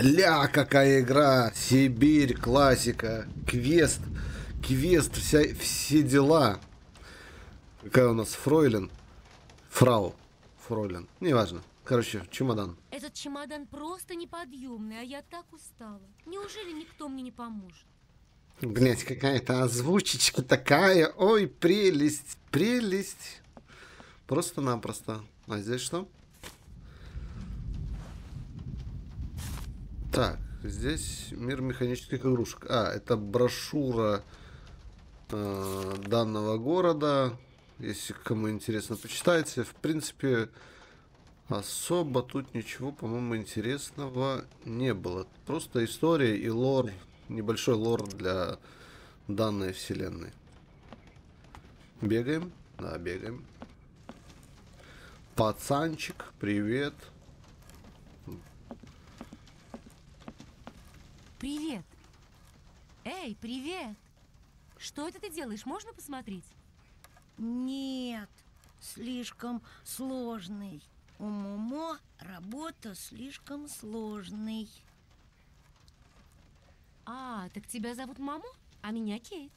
Ля, какая игра! Сибирь, классика, квест, квест, вся, все дела. Какая у нас фройлен? Фрау. Фройлен. Неважно. Короче, чемодан. Этот чемодан просто неподъемный, а я так устала. Неужели никто мне не поможет? Блять, какая-то озвучечка такая. Ой, прелесть, прелесть. Просто-напросто. А здесь что? Так, здесь мир механических игрушек. А, это брошюра э, данного города. Если кому интересно, почитайте. В принципе, особо тут ничего, по-моему, интересного не было. Просто история и лор, небольшой лор для данной вселенной. Бегаем? Да, бегаем. Пацанчик, привет. Привет. Эй, привет. Что это ты делаешь? Можно посмотреть? Нет, слишком сложный. У Момо работа слишком сложный. А, так тебя зовут Мамо, а меня Кейт.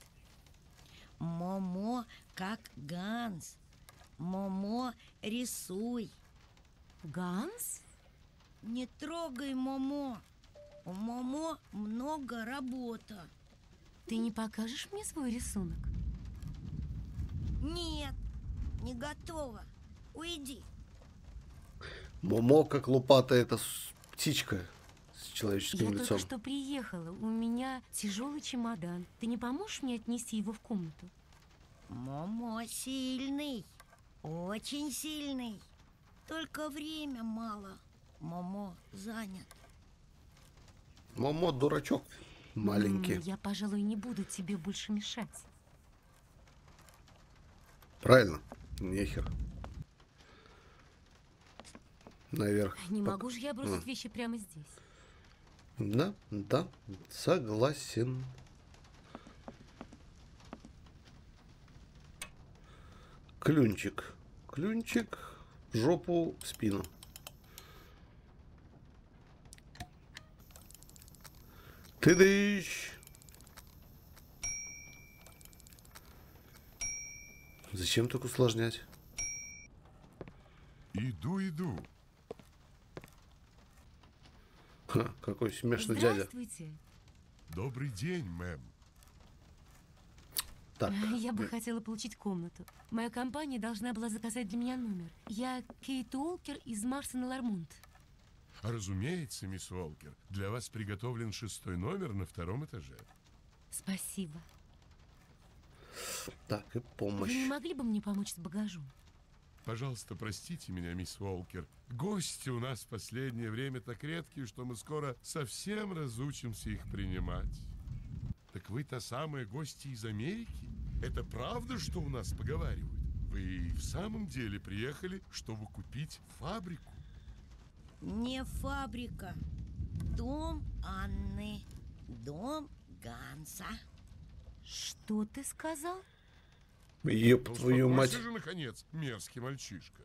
Момо как Ганс. Момо рисуй. Ганс? Не трогай Момо. У Момо много работа. Ты не покажешь мне свой рисунок? Нет, не готова. Уйди. Момо, как лопата, это птичка с человеческим Я лицом. только что приехала. У меня тяжелый чемодан. Ты не поможешь мне отнести его в комнату? Момо сильный. Очень сильный. Только время мало. Момо занят. Момо дурачок маленький. Я, пожалуй, не буду тебе больше мешать. Правильно? Нехер. Наверх. Не Пок- могу же я бросить М. вещи прямо здесь. Да, да, согласен. Клюнчик. Клюнчик, жопу, в спину. Ты дыщ. Зачем так усложнять? Иду, иду. Ха, какой смешный дядя. Здравствуйте. Добрый день, мэм. Так, Я бы хотела получить комнату. Моя компания должна была заказать для меня номер. Я Кейт Уолкер из Марса на Лармонт. Разумеется, мисс Уолкер, для вас приготовлен шестой номер на втором этаже. Спасибо. так, и Вы не помощь. могли бы мне помочь с багажом? Пожалуйста, простите меня, мисс Уолкер. Гости у нас в последнее время так редкие, что мы скоро совсем разучимся их принимать. Так вы та самая гостья из Америки? Это правда, что у нас поговаривают? Вы в самом деле приехали, чтобы купить фабрику? Не фабрика. Дом Анны. Дом Ганса. Что ты сказал? Да твою мать. же, наконец, мерзкий мальчишка.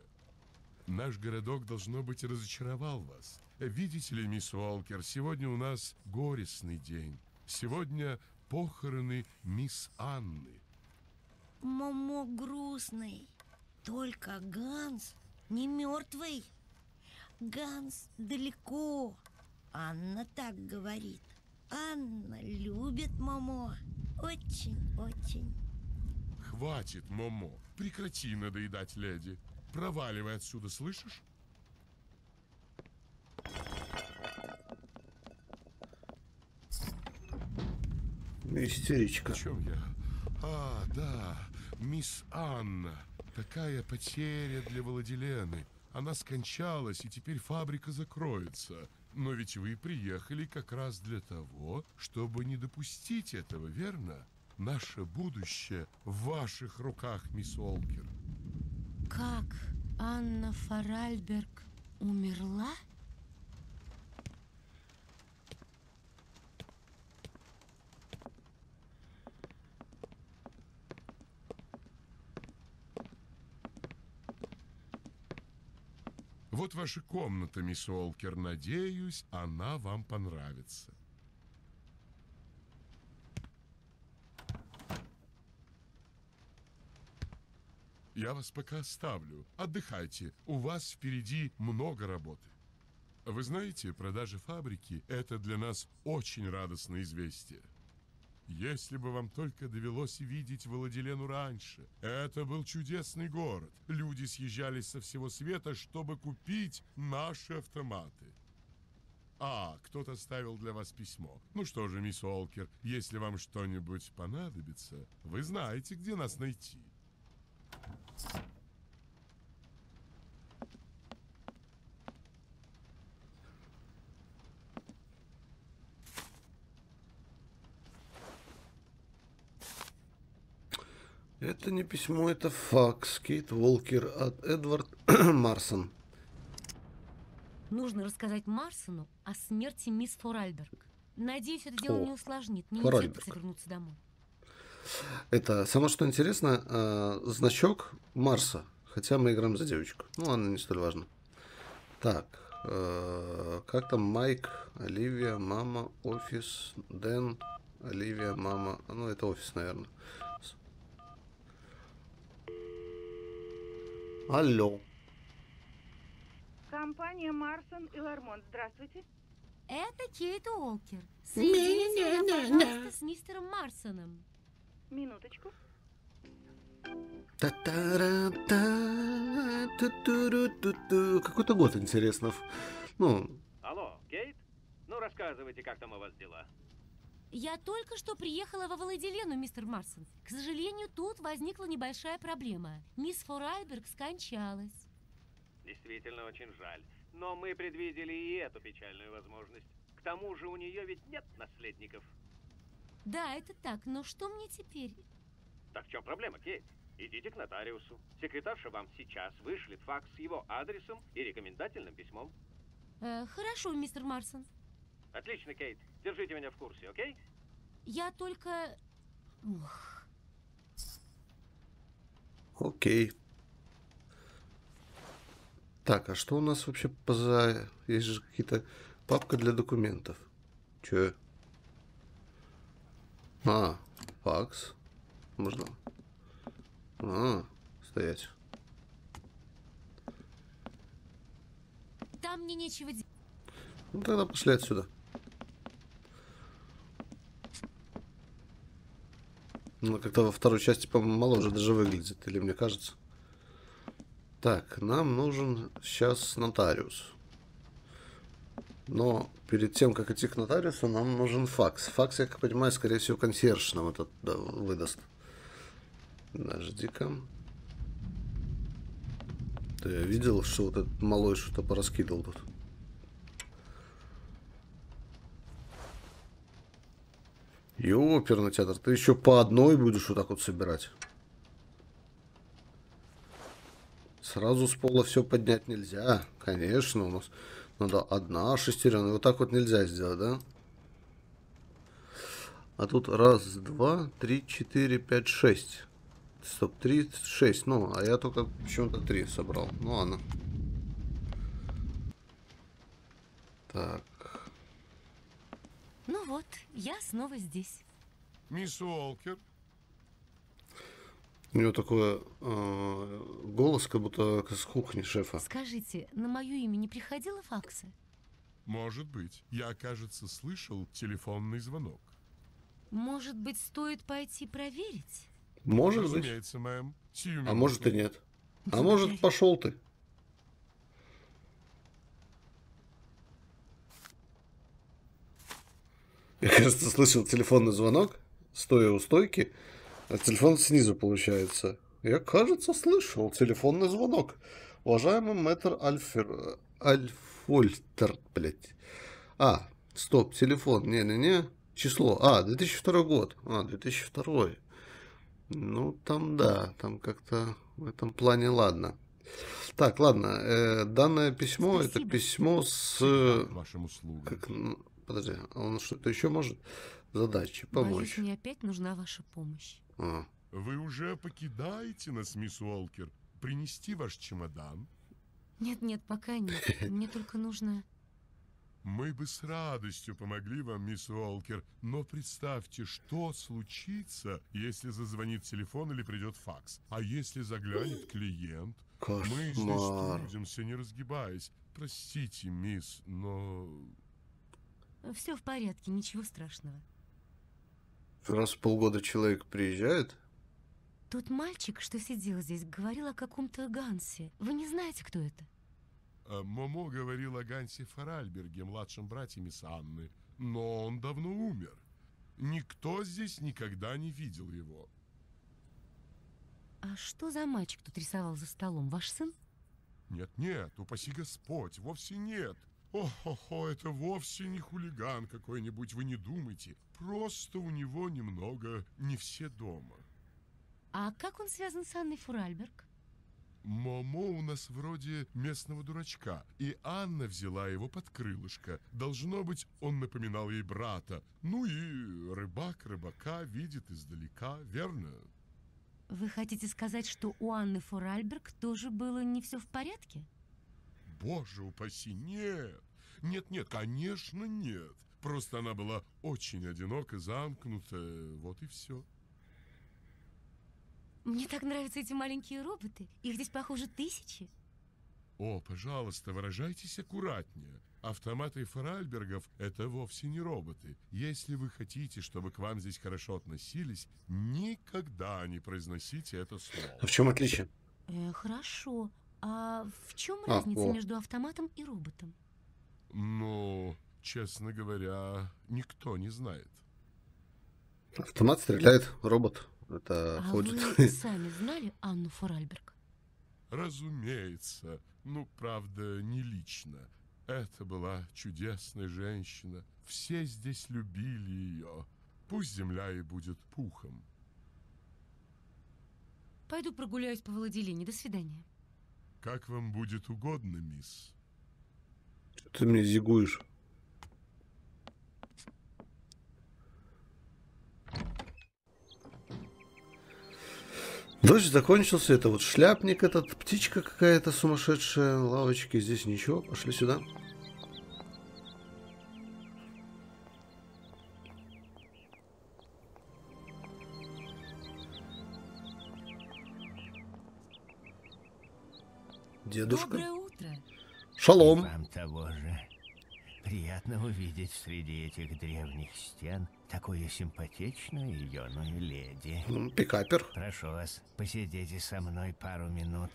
Наш городок, должно быть, разочаровал вас. Видите ли, мисс Уолкер, сегодня у нас горестный день. Сегодня похороны мисс Анны. Момо грустный. Только Ганс не мертвый. Ганс далеко. Анна так говорит. Анна любит Момо. Очень-очень. Хватит, Момо. Прекрати надоедать леди. Проваливай отсюда, слышишь? Истеричка. О чем я? А, да, мисс Анна. Такая потеря для Владилены. Она скончалась, и теперь фабрика закроется. Но ведь вы приехали как раз для того, чтобы не допустить этого, верно? Наше будущее в ваших руках, мисс Олкер. Как Анна Фаральберг умерла? Вот ваша комната, мисс Олкер. Надеюсь, она вам понравится. Я вас пока оставлю. Отдыхайте. У вас впереди много работы. Вы знаете, продажа фабрики – это для нас очень радостное известие. Если бы вам только довелось видеть Владилену раньше. Это был чудесный город. Люди съезжались со всего света, чтобы купить наши автоматы. А, кто-то оставил для вас письмо. Ну что же, мисс Олкер, если вам что-нибудь понадобится, вы знаете, где нас найти. Это не письмо, это факс. Кейт Волкер от Эдвард Марсон. Нужно рассказать Марсону о смерти мисс Форальберг. Надеюсь, это дело О, не усложнит. Не терпится вернуться домой. Это самое что интересно, э, значок Марса. Хотя мы играем за девочку. Ну ладно, не столь важно. Так, э, как там Майк, Оливия, мама, офис, Дэн, Оливия, мама. Ну, это офис, наверное. С- Алло. Компания Марсон и Лармонт. Здравствуйте. Это Кейт Уолкер. Соедините меня, пожалуйста, с мистером Марсоном. Минуточку. Какой-то год, интересно. Ну, Алло, Кейт? Ну, рассказывайте, как там у вас дела. Я только что приехала во Владилену, мистер Марсон. К сожалению, тут возникла небольшая проблема. Мисс Форальберг скончалась. Действительно, очень жаль. Но мы предвидели и эту печальную возможность. К тому же у нее ведь нет наследников. Да, это так, но что мне теперь? Так в чем проблема, Кейт? Идите к нотариусу. Секретарша вам сейчас вышлет факс с его адресом и рекомендательным письмом. Э, хорошо, мистер Марсон. Отлично, Кейт. Держите меня в курсе, окей? Я только... Ух, окей. Так, а что у нас вообще поза... Есть же какие-то... Папка для документов. Че? А, факс. Можно... А, стоять. там мне нечего делать. Ну тогда пошли отсюда. Ну, как-то во второй части, по-моему, моложе даже выглядит, или мне кажется. Так, нам нужен сейчас нотариус. Но перед тем, как идти к нотариусу, нам нужен факс. Факс, я как понимаю, скорее всего, консьерж нам этот да, выдаст. Подожди-ка. Ты видел, что вот этот малой что-то пораскидывал тут? Ёперный театр, ты еще по одной будешь вот так вот собирать? Сразу с пола все поднять нельзя. Конечно, у нас надо одна шестеренка. Вот так вот нельзя сделать, да? А тут раз, два, три, четыре, пять, шесть. Стоп, три, шесть. Ну, а я только почему-то три собрал. Ну ладно. Так. Ну вот, я снова здесь. Мисс Уолкер, У него такой э, голос, как будто с кухни шефа. Скажите, на мое имя не приходило факса? может быть, я, кажется, слышал телефонный звонок. Может быть, стоит пойти проверить? Может быть. Разумеется, мэм. Сию А может и нет. А может пошел ты. Я, кажется, слышал телефонный звонок, стоя у стойки, а телефон снизу получается. Я, кажется, слышал телефонный звонок. Уважаемый мэтр Альфер... Альфольтер, блядь. А, стоп, телефон, не-не-не, число. А, 2002 год. А, 2002. Ну, там да, там как-то в этом плане ладно. Так, ладно, э, данное письмо, это Спасибо. письмо с... К вашим услугам. Как, подожди, а он что-то еще может? Задачи, Боюсь, помочь. мне опять нужна ваша помощь. А, Вы уже покидаете нас, мисс Уолкер. Принести ваш чемодан? Нет-нет, пока нет. Мне только нужно... Мы бы с радостью помогли вам, мисс Уолкер, но представьте, что случится, если зазвонит телефон или придет факс. А если заглянет клиент? Мы здесь Кошмар. трудимся, не разгибаясь. Простите, мисс, но... Все в порядке, ничего страшного. Раз в полгода человек приезжает. Тот мальчик, что сидел здесь, говорил о каком-то Гансе. Вы не знаете, кто это? А, Момо говорил о Гансе Форальберге, младшем брате мисс Анны, но он давно умер. Никто здесь никогда не видел его. А что за мальчик тут рисовал за столом? Ваш сын? Нет-нет, упаси Господь, вовсе нет. О-хо-хо, это вовсе не хулиган какой-нибудь, вы не думайте. Просто у него немного не все дома. А как он связан с Анной Форальберг? Момо у нас вроде местного дурачка, и Анна взяла его под крылышко. Должно быть, он напоминал ей брата. Ну и рыбак рыбака видит издалека, верно? Вы хотите сказать, что у Анны Форальберг тоже было не все в порядке? Боже упаси, нет! Нет-нет, конечно нет. Просто она была очень одинока, замкнута, вот и все. Мне так нравятся эти маленькие роботы. Их здесь, похоже, тысячи. О, пожалуйста, выражайтесь аккуратнее. Автоматы Фаральбергов — это вовсе не роботы. Если вы хотите, чтобы к вам здесь хорошо относились, никогда не произносите это слово. А в чем отличие? Э, хорошо. А в чем А, разница о. между автоматом и роботом? Но, честно говоря, никто не знает. Автомат стреляет, робот. Это а ходит. вы сами знали Анну Фуральберг? Разумеется, ну, правда, не лично. Это была чудесная женщина. Все здесь любили ее. Пусть земля и будет пухом. Пойду прогуляюсь по Владилене. До свидания. Как вам будет угодно, мисс. Ты мне зигуешь. Дождь закончился, это вот шляпник этот, птичка какая-то сумасшедшая, лавочки, здесь ничего, пошли сюда. Дедушка. Доброе утро. Шалом. Вам того же. Приятно увидеть среди этих древних стен такую симпатичную юную леди. М, Пикапер. Прошу вас, посидите со мной пару минут.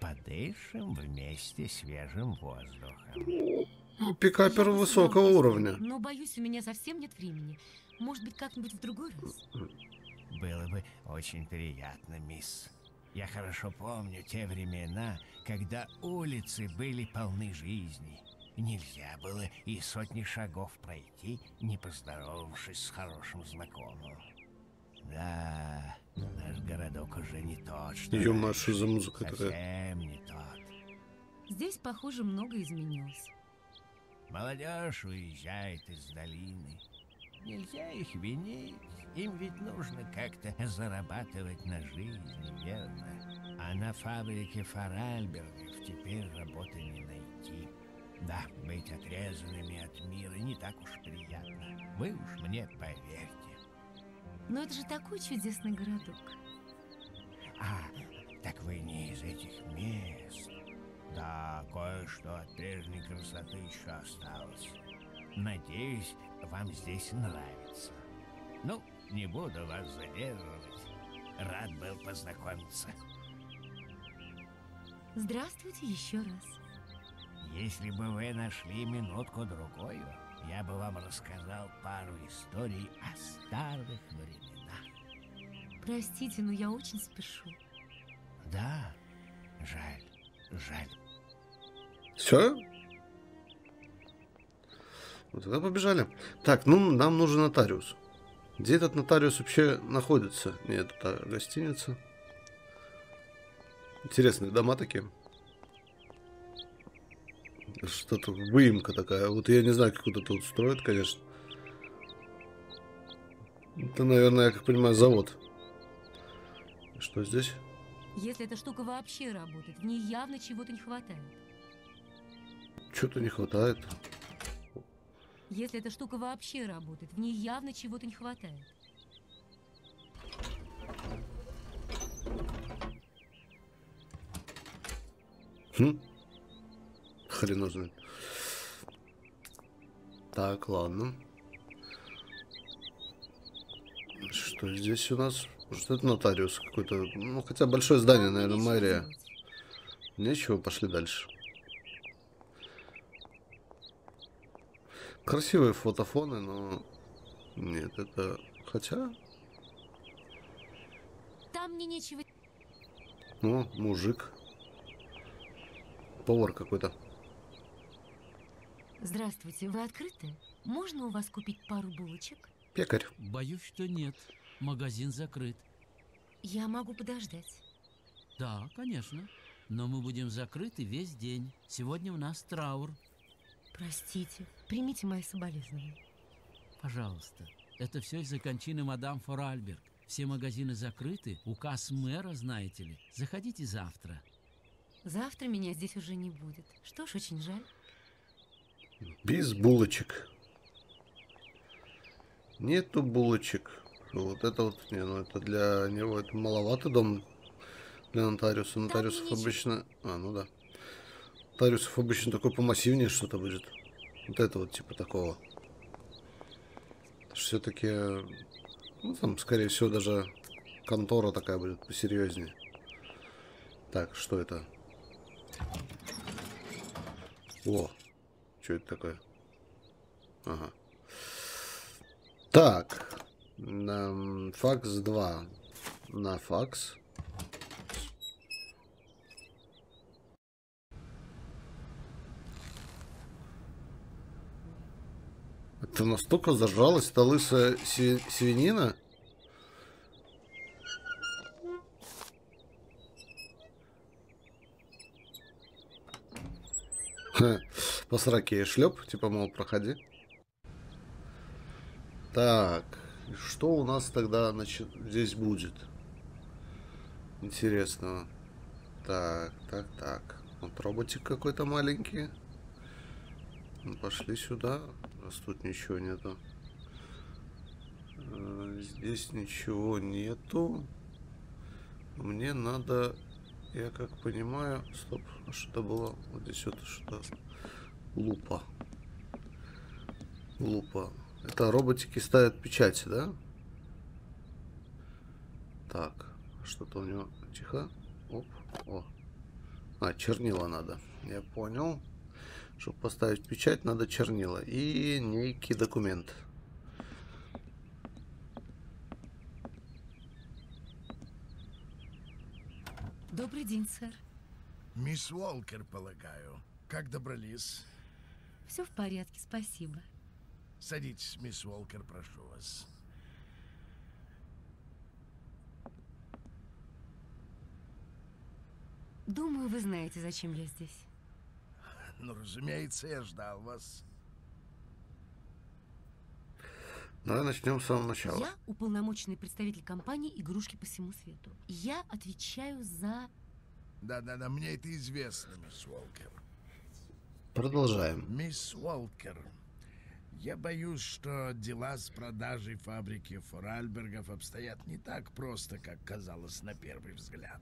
Подышим вместе свежим воздухом. Ну, Пикапер Я высокого уровня. Но, боюсь, у меня совсем нет времени. Может быть, как-нибудь в другой раз? Было бы очень приятно, мисс. Я хорошо помню те времена, когда улицы были полны жизни. Нельзя было и сотни шагов пройти, не поздоровавшись с хорошим знакомым. Да, наш городок уже не тот, что раньше. что за музыка такая? Совсем не тот. Здесь, похоже, много изменилось. Молодежь уезжает из долины. Нельзя их винить. Им ведь нужно как-то зарабатывать на жизнь, верно? А на фабрике Фаральбергов теперь работы не найти. Да, быть отрезанными от мира не так уж приятно. Вы уж мне поверьте. Но это же такой чудесный городок. А, так вы не из этих мест. Да, кое-что от прежней красоты еще осталось. Надеюсь, вам здесь нравится. Ну, не буду вас задерживать. Рад был познакомиться. Здравствуйте еще раз. Если бы вы нашли минутку-другую, я бы вам рассказал пару историй о старых временах. Простите, но я очень спешу. Да, жаль, жаль. Все? Вот тогда побежали. Так, ну, нам нужен нотариус. Где этот нотариус вообще находится? Нет, это гостиница. Интересные дома такие. Что-то выемка такая. Вот я не знаю, как вот это вот строят, конечно. Это, наверное, я как понимаю, завод. Что здесь? Если эта штука вообще работает, в ней явно чего-то не хватает. Что-то не хватает. Если эта штука вообще работает, в ней явно чего-то не хватает. Хм? Хрен знает. Так, ладно. Что здесь у нас? Что это нотариус какой-то? Ну, хотя большое здание, наверное, мэрия. Нечего, пошли дальше. Красивые фотофоны, но... Нет, это... Хотя... Там мне нечего... Ну, мужик. Повар какой-то. Здравствуйте, вы открыты? Можно у вас купить пару булочек? Пекарь. Боюсь, что нет. Магазин закрыт. Я могу подождать. Да, конечно. Но мы будем закрыты весь день. Сегодня у нас траур. Простите, примите мои соболезнования. Пожалуйста. Это все из-за кончины мадам Форальберг. Все магазины закрыты. Указ мэра, знаете ли. Заходите завтра. Завтра меня здесь уже не будет. Что ж, очень жаль. Без булочек. Нету булочек. Вот это вот, не, ну это для него это маловато дом для нотариуса. Нотариусов обычно... А, ну да. Нотариусов обычно такой помассивнее что-то будет. Вот это вот типа такого. Все-таки, ну там, скорее всего, даже контора такая будет посерьезнее. Так, что это? О, что это такое? Ага. Так. М, Факс 2. На факс. Это настолько зажралась эта лысая свинина? По сраке шлеп, типа, мол, проходи. Так, что у нас тогда значит, здесь будет? Интересно. Так, так, так. Вот роботик какой-то маленький. Ну, пошли сюда, раз тут ничего нету. Э, Здесь ничего нету. Мне надо, я как понимаю, стоп, а что-то было, вот здесь вот что лупа. Лупа. Это роботики ставят печати, да? Так, что-то у него... Тихо. Оп. О. А, чернила надо. Я понял. Чтобы поставить печать, надо чернила. И некий документ. Добрый день, сэр. Мисс Уолкер, полагаю. Как добрались? Все в порядке, спасибо. Садитесь, мисс Уолкер, прошу вас. Думаю, вы знаете, зачем я здесь. Ну, разумеется, я ждал вас. Давай начнем с самого начала. Я уполномоченный представитель компании «Игрушки по всему свету». Я отвечаю за... Да-да-да, мне это известно, мисс Уолкер. Продолжаем. Мисс Уолкер, я боюсь, что дела с продажей фабрики Форальбергов обстоят не так просто, как казалось на первый взгляд.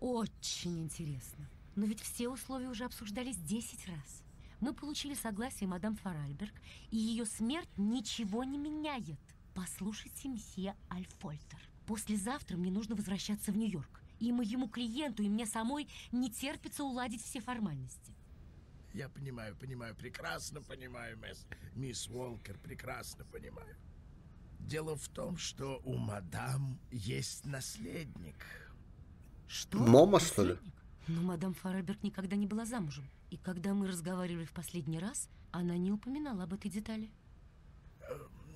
Очень интересно. Но ведь все условия уже обсуждались 10 раз. Мы получили согласие мадам Фаральберг, и ее смерть ничего не меняет. Послушайте, месье Альфольтер. Послезавтра мне нужно возвращаться в Нью-Йорк. И моему клиенту, и мне самой не терпится уладить все формальности. Я понимаю, понимаю, прекрасно понимаю, мисс, мисс Уолкер, прекрасно понимаю. Дело в том, что у мадам есть наследник. Что? Мома, что ли? Но мадам Фаральберг никогда не была замужем. И когда мы разговаривали в последний раз, она не упоминала об этой детали.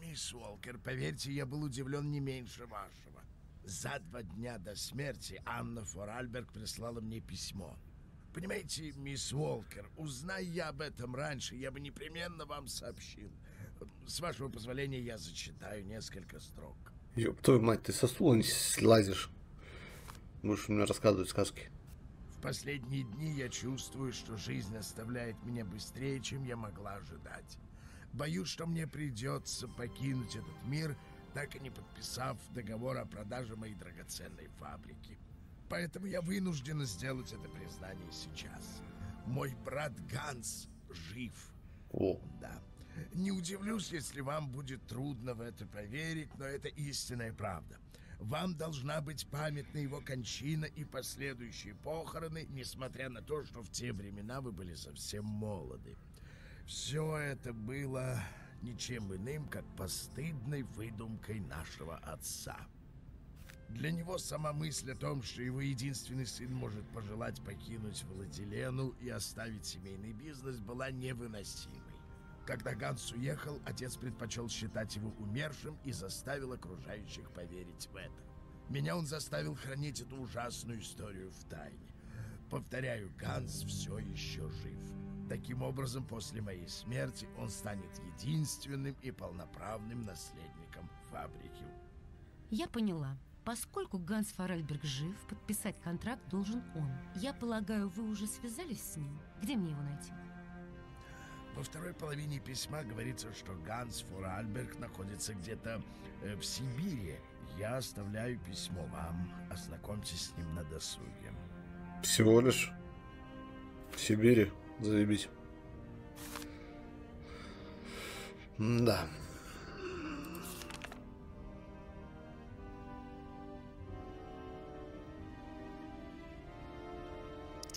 Мисс Уолкер, поверьте, я был удивлен не меньше вашего. За два дня до смерти Анна Форальберг прислала мне письмо. Понимаете, мисс Уолкер, узнай я об этом раньше, я бы непременно вам сообщил. С вашего позволения я зачитаю несколько строк. Ёб твою мать, ты со стула не слазишь. Будешь мне рассказывать сказки. В последние дни я чувствую, что жизнь оставляет меня быстрее, чем я могла ожидать. Боюсь, что мне придется покинуть этот мир, так и не подписав договор о продаже моей драгоценной фабрики. Поэтому я вынуждена сделать это признание сейчас. Мой брат Ганс жив. О, Да. Не удивлюсь, если вам будет трудно в это поверить, но это истинная правда. Вам должна быть памятна его кончина и последующие похороны, несмотря на то, что в те времена вы были совсем молоды. Все это было ничем иным, как постыдной выдумкой нашего отца. Для него сама мысль о том, что его единственный сын может пожелать покинуть Владилену и оставить семейный бизнес, была невыносимой. Когда Ганс уехал, отец предпочел считать его умершим и заставил окружающих поверить в это. Меня он заставил хранить эту ужасную историю в тайне. Повторяю, Ганс все еще жив. Таким образом, после моей смерти он станет единственным и полноправным наследником фабрики. Я поняла. Поскольку Ганс Фаральберг жив, подписать контракт должен он. Я полагаю, вы уже связались с ним? Где мне его найти? Во второй половине письма говорится, что Ганс Форальберг находится где-то э, в Сибири. Я оставляю письмо вам. Ознакомьтесь с ним на досуге. всего лишь в Сибири. Заебись. Да.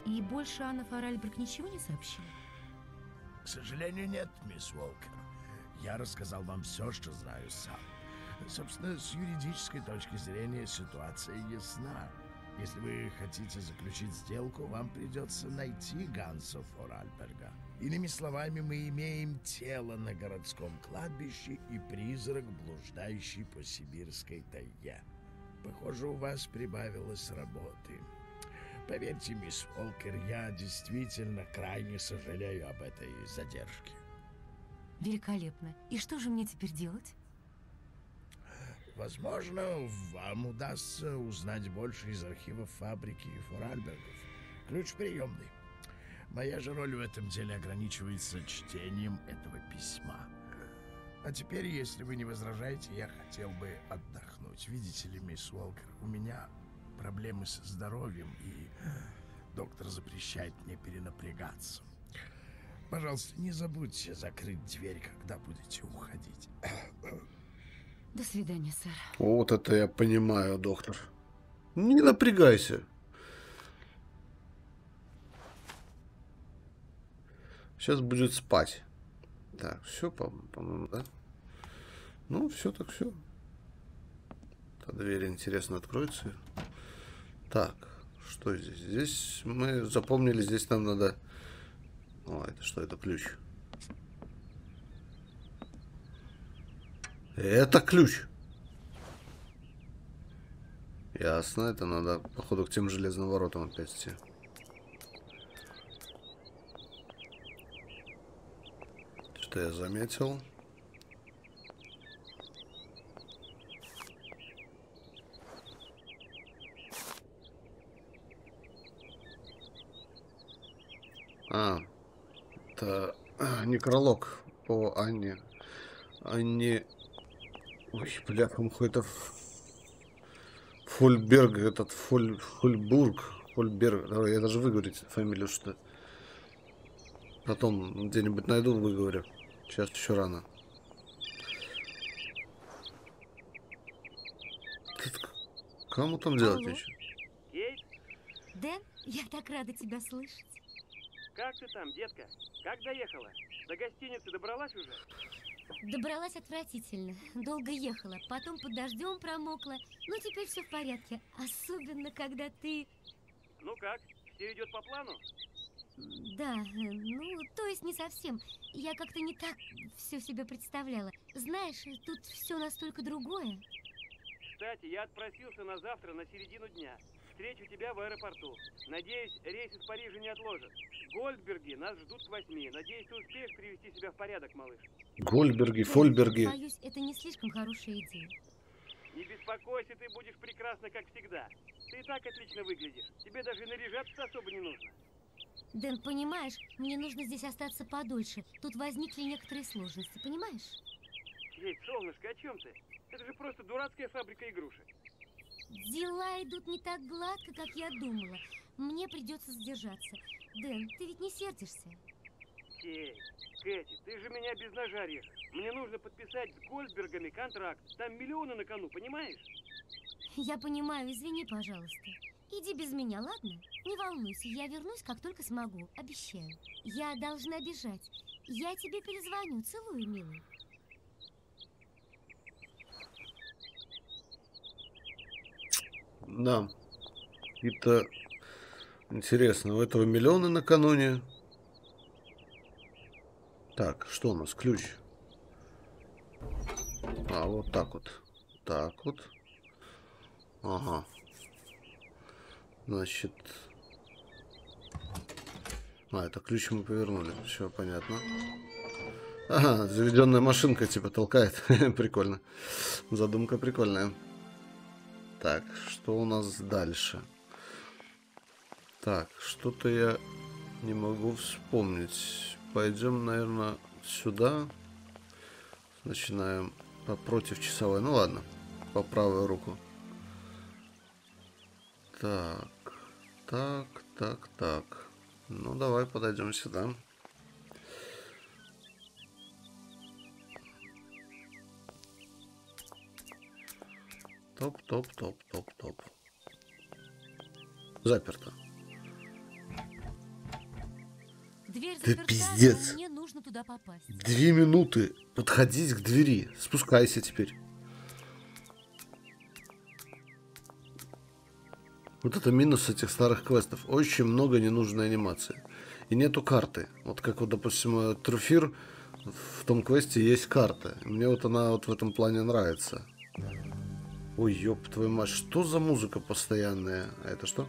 И больше Анна Фаральберг ничего не сообщила? К сожалению, нет, мисс Уолкер. Я рассказал вам все, что знаю сам. Собственно, с юридической точки зрения ситуация ясна. Если вы хотите заключить сделку, вам придется найти Ганса Форальберга. Иными словами, мы имеем тело на городском кладбище и призрак, блуждающий по сибирской тайге. Похоже, у вас прибавилось работы. Поверьте, мисс Уолкер, я действительно крайне сожалею об этой задержке. Великолепно. И что же мне теперь делать? Возможно, вам удастся узнать больше из архивов фабрики Форальбергов. Ключ приемный. Моя же роль в этом деле ограничивается чтением этого письма. А теперь, если вы не возражаете, я хотел бы отдохнуть. Видите ли, мисс Уолкер, у меня проблемы со здоровьем, и доктор запрещает мне перенапрягаться. Пожалуйста, не забудьте закрыть дверь, когда будете уходить. До свидания, сэр. Вот это я понимаю, доктор. Не напрягайся. Сейчас будет спать. Так, все, по-моему, да? Ну, все так все. Та дверь, интересно, откроется. Так, что здесь? Здесь мы запомнили, здесь нам надо... О, это что, это ключ. Это ключ. Ясно, это надо, походу, к тем железным воротам опять идти. Что я заметил? А, это а, некролог по Анне. Анне... Ой, бляха, это Фольберг, этот Фоль... Фольбург, Фольберг. Давай, я даже выговорить фамилию, что потом где-нибудь найду, выговорю. Сейчас еще рано. Кому там делать Алло? еще? Дэн, я так рада тебя слышать. Как ты там, детка? Как доехала? До гостиницы добралась уже? Добралась отвратительно. Долго ехала, потом под дождем промокла. Но теперь все в порядке. Особенно, когда ты... Ну как, все идет по плану? Да, ну, то есть не совсем. Я как-то не так все себе представляла. Знаешь, тут все настолько другое. Кстати, я отпросился на завтра на середину дня. Встречу тебя в аэропорту. Надеюсь, рейс из Парижа не отложат. Гольдберги нас ждут к восьми. Надеюсь, ты успеешь привести себя в порядок, малыш. Гольберги, Дэн, Фольберги. Боюсь, это не слишком хорошая идея. Не беспокойся, ты будешь прекрасна, как всегда. Ты и так отлично выглядишь. Тебе даже и наряжаться особо не нужно. Дэн, понимаешь, мне нужно здесь остаться подольше. Тут возникли некоторые сложности, понимаешь? Эй, солнышко, о чем ты? Это же просто дурацкая фабрика игрушек. Дела идут не так гладко, как я думала. Мне придется сдержаться. Дэн, ты ведь не сердишься? Эй, Кэти, ты же меня без ножа режешь. Мне нужно подписать с Гольдбергами контракт. Там миллионы на кону, понимаешь? Я понимаю, извини, пожалуйста. Иди без меня, ладно? Не волнуйся, я вернусь, как только смогу, обещаю. Я должна бежать. Я тебе перезвоню. Целую, милый. Да. Это интересно. У этого миллионы накануне. Так, что у нас? Ключ. А, вот так вот. Так вот. Ага. Значит... А, это ключ мы повернули. Все понятно. Ага, заведенная машинка типа толкает. Прикольно. Задумка прикольная. Так, что у нас дальше? Так, что-то я не могу вспомнить. Пойдем, наверное, сюда. Начинаем против часовой. Ну ладно, по правую руку. Так, так, так, так. Ну, давай подойдем сюда. Топ, топ, топ, топ, топ. Заперто. Дверь Да заперта, пиздец. мне нужно туда попасть. Две минуты подходить к двери. Спускайся теперь. Вот это минус этих старых квестов. Очень много ненужной анимации. И нету карты. Вот как вот, допустим, э, Труфир в том квесте есть карта. Мне вот она вот в этом плане нравится. Ой, ёб твою мать, что за музыка постоянная? А это что?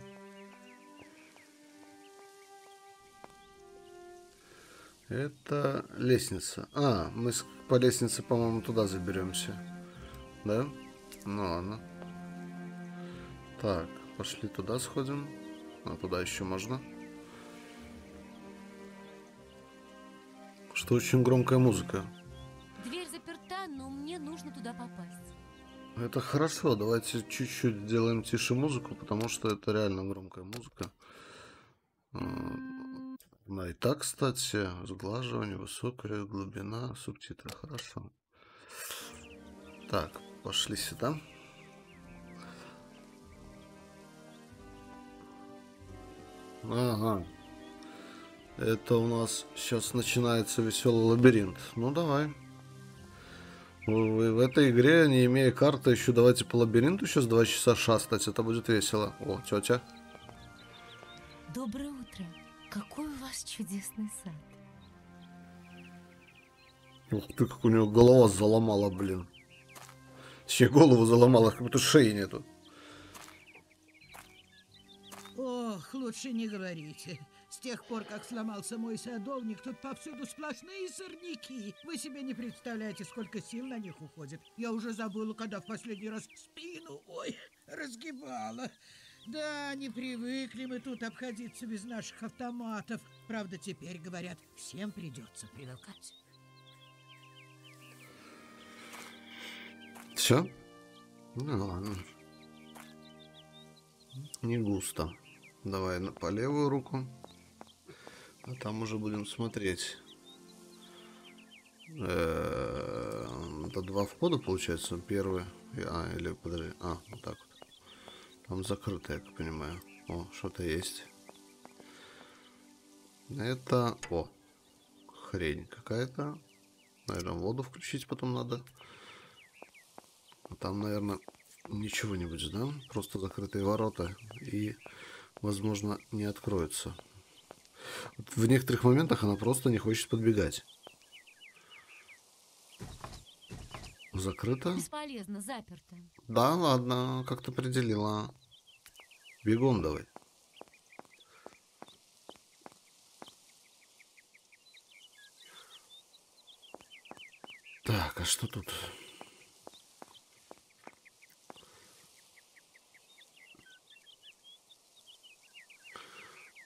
Это лестница. А, мы по лестнице, по-моему, туда заберемся. Да? Ну ладно. Так, пошли туда сходим. А туда еще можно. Что очень громкая музыка. Дверь заперта, но мне нужно туда попасть. Это хорошо, давайте чуть-чуть сделаем тише музыку, потому что это реально громкая музыка. Она и так, кстати, сглаживание, высокая глубина, субтитры, хорошо. Так, пошли сюда. Ага. Это у нас сейчас начинается веселый лабиринт. Ну давай. В, в этой игре, не имея карты, еще давайте по лабиринту сейчас два часа шастать. Это будет весело. О, тетя. Доброе утро. Какой у вас чудесный сад. Ух ты, как у него голова заломала, блин. Точнее, голову заломала, как будто шеи нету. Ох, лучше не говорите. С тех пор, как сломался мой садовник, тут повсюду сплошные сорняки. Вы себе не представляете, сколько сил на них уходит. Я уже забыла, когда в последний раз спину, ой, разгибала. Да, не привыкли мы тут обходиться без наших автоматов. Правда, теперь, говорят, всем придется привыкать. Все? Ну ладно. Не густо. Давай на, по левую руку. А там уже будем смотреть. Э, Это два входа, получается. Первый. А, или подожди. А, вот так вот. Там закрыто, я как понимаю. О, что-то есть. Это... О, хрень какая-то. Наверное, воду включить потом надо. А Там, наверное, ничего не будет, да? Просто закрытые ворота и, возможно, не откроются. В некоторых моментах она просто не хочет подбегать. Закрыто? Бесполезно, заперто. Да, ладно, как-то определила. Бегом давай. Так, а что тут?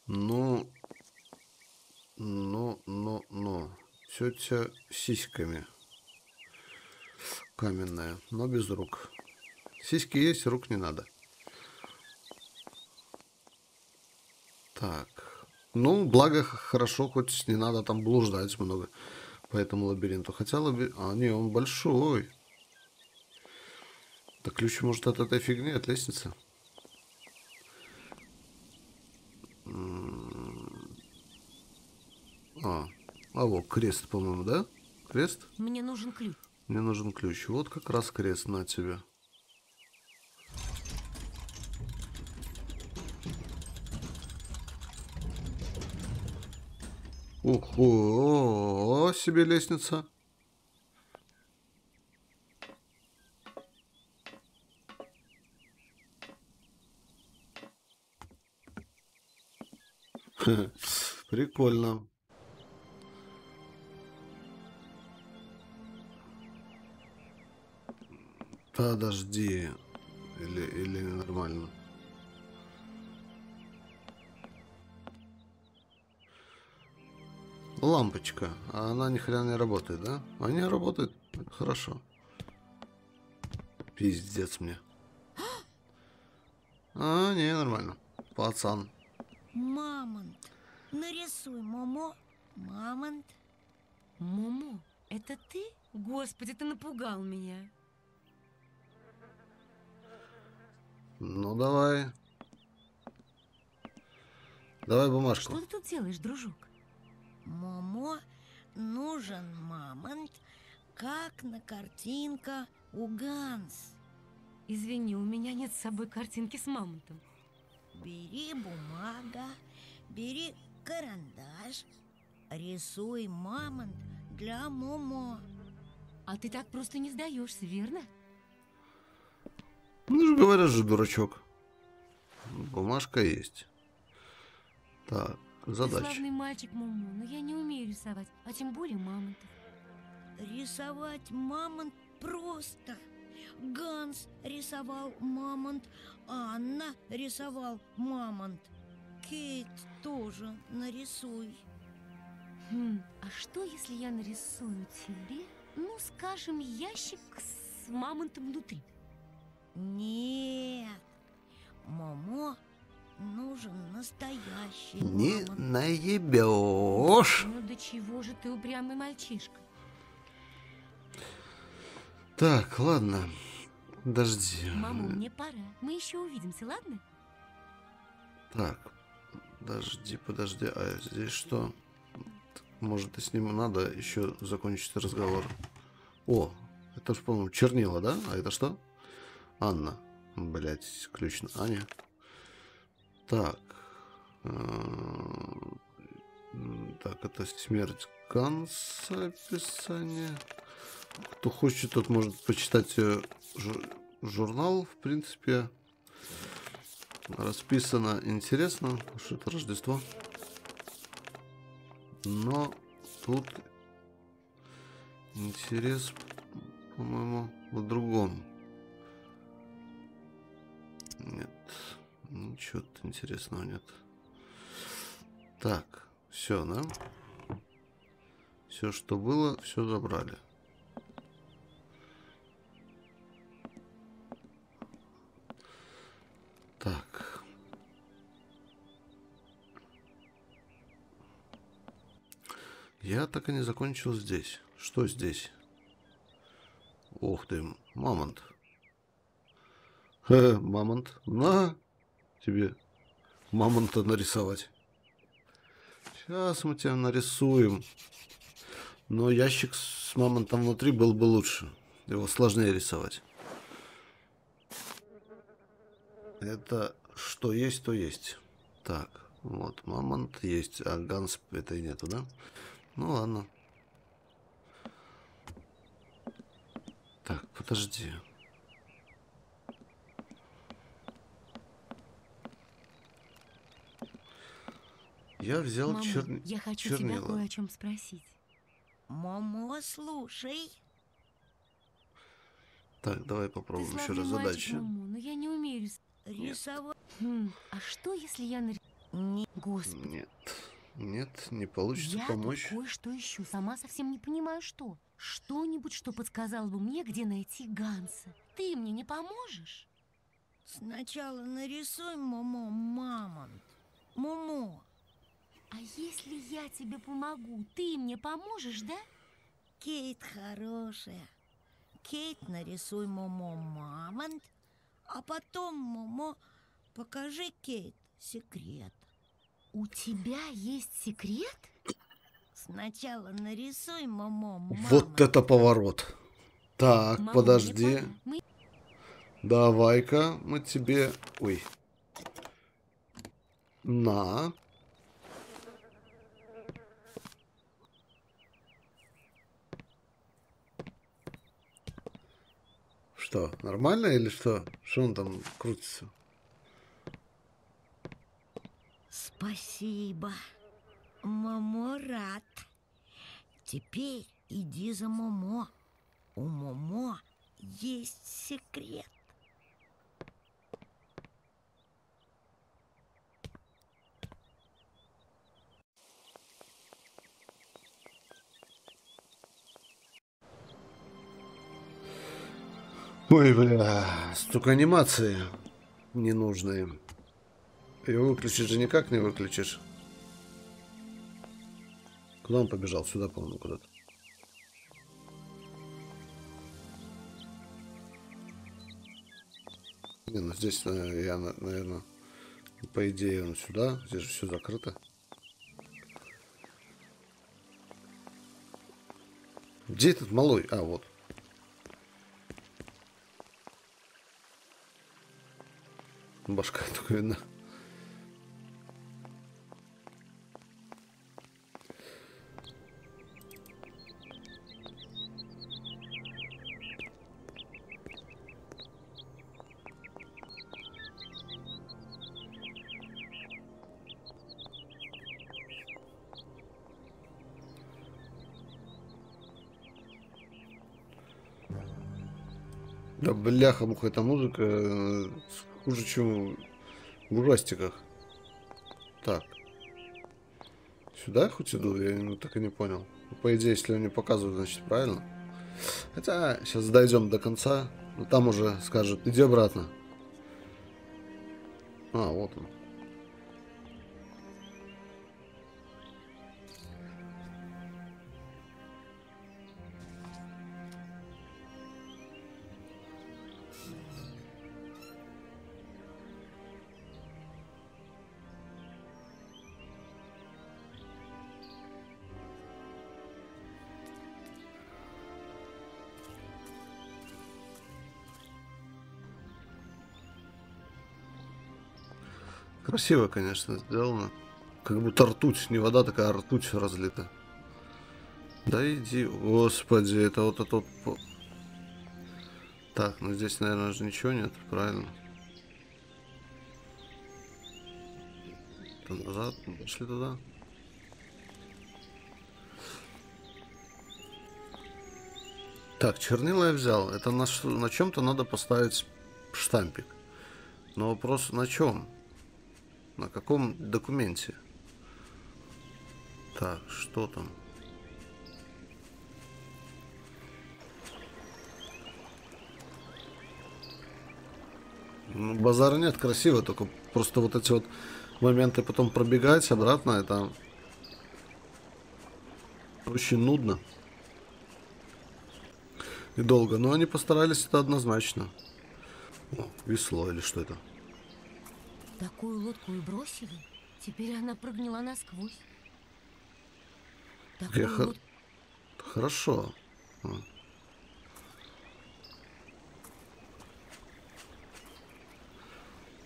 Ну, ну, ну, ну. Тетя с сиськами. Каменная, но без рук. Сиськи есть, рук не надо. Так. Ну, благо, хорошо, хоть не надо там блуждать много по этому лабиринту. Хотя лабиринт... А, не, он большой. Так ключ может от этой фигни, от лестницы? А, а вот крест, по-моему, да? Крест? Мне нужен ключ. Мне нужен ключ. Вот как раз крест на тебе. Ого, себе лестница. Прикольно. Подожди. Или, или нормально. Лампочка. А она ни хрена не работает, да? Не работает. Это Хорошо. Пиздец мне. А, не, нормально. Пацан. Мамонт. Нарисуй, Момо. Мамонт. Момо, это ты? Господи, ты напугал меня. Ну, давай. Давай бумажку. Что ты тут делаешь, дружок? Момо нужен мамонт, как на картинка у Ганс. Извини, у меня нет с собой картинки с мамонтом. Бери бумага, бери карандаш, рисуй мамонт для Момо. А ты так просто не сдаешься, верно? Ну же говоришь же, дурачок. Бумажка есть. Так, Ты задача. славный мальчик, Момо, но я не умею рисовать, а тем более мамонтов. Рисовать мамонт просто. Ганс рисовал мамонт, Анна рисовал мамонт. Кейт тоже нарисуй. Хм, а что, если я нарисую тебе, ну, скажем, ящик с мамонтом внутри? Нет, Момо нужен настоящий Не мамонт. наебешь. Ну, до чего же ты упрямый мальчишка? Так, ладно. Подожди. Мама, мне пора. Мы еще увидимся, ладно? Так, подожди, подожди. А здесь что? Может, и с ним надо еще закончить разговор. О, это же, по-моему, чернила, да? А это что? Анна. Блять, ключ на Аня. Так. м, Так, это смерть Ганса описание. Кто хочет, тот может почитать э, жу- журнал, в принципе. Расписано интересно, что это Рождество. Но тут интерес, по-моему, в другом. Нет, ничего тут интересного нет. Так, все, да? Все, что было, все забрали. Так. Я так и не закончил здесь. Что здесь? Ух ты, мамонт. Хе, мамонт. На тебе мамонта нарисовать. Сейчас мы тебя нарисуем. Но ящик с мамонтом внутри был бы лучше. Его сложнее рисовать. Это что есть, то есть. Так, вот мамонт есть, а ганс этой нету, да? Ну ладно. Так, подожди. Я взял Мама, черн- я хочу тебя чернила. кое о чем спросить. Момо, слушай. Так, давай Ты попробуем еще раз мальчик, задачи. Момо, но я не умею рисовать. Рисовать Хм, а что, если я нарисую... Не... Господи, Нет. Нет, не получится я помочь. тут кое-что ищу. Сама совсем не понимаю, что. Что-нибудь, что подсказало бы мне, где найти Ганса. Ты мне не поможешь? Сначала нарисуй Момо мамонт. Момо, А если я тебе помогу, ты мне поможешь, да? Кейт хорошая. Кейт, нарисуй Момо мамонт, а потом Момо покажи Кейт секрет. У тебя есть секрет? Сначала нарисуй Момо мамонт. Вот это поворот. Так, Момо, подожди. Мы- Давай-ка мы тебе... Ой. На. Что, нормально или что? Что он там крутится? Спасибо. Момо рад. Теперь иди за Момо. У Момо есть секрет. Ой, бля, столько анимации ненужные. Ее выключить же никак не выключишь. Куда он побежал? Сюда, по-моему, куда-то. Не, ну здесь э, я, наверное, по идее он сюда. Здесь же все закрыто. Где этот малой? А, вот. Башка только видно. Да бляха муха, эта музыка э, хуже, чем в ужастиках. Так. Сюда хоть иду? Я ну, так и не понял. Ну, По идее, если они показывают, значит правильно. Хотя, сейчас дойдем до конца. Но там уже скажут, иди обратно. А, вот он. Красиво, конечно, сделано. Как будто ртуть, не вода такая, а ртуть разлита. Да иди, господи, это вот это вот... по- Так, ну здесь, наверное, же ничего нет, правильно? Там назад, пошли туда. Так, чернила я взял. Это на, на чем-то надо поставить штампик. Но вопрос на чем? На каком документе? Так, что там? Ну, базара нет, красиво, только просто вот эти вот моменты потом пробегать обратно, это очень нудно и долго. Но они постарались это однозначно. О, весло или что это? Такую лодку и бросили? Теперь она прогнила насквозь. Я Такую хо- лодку... Хорошо.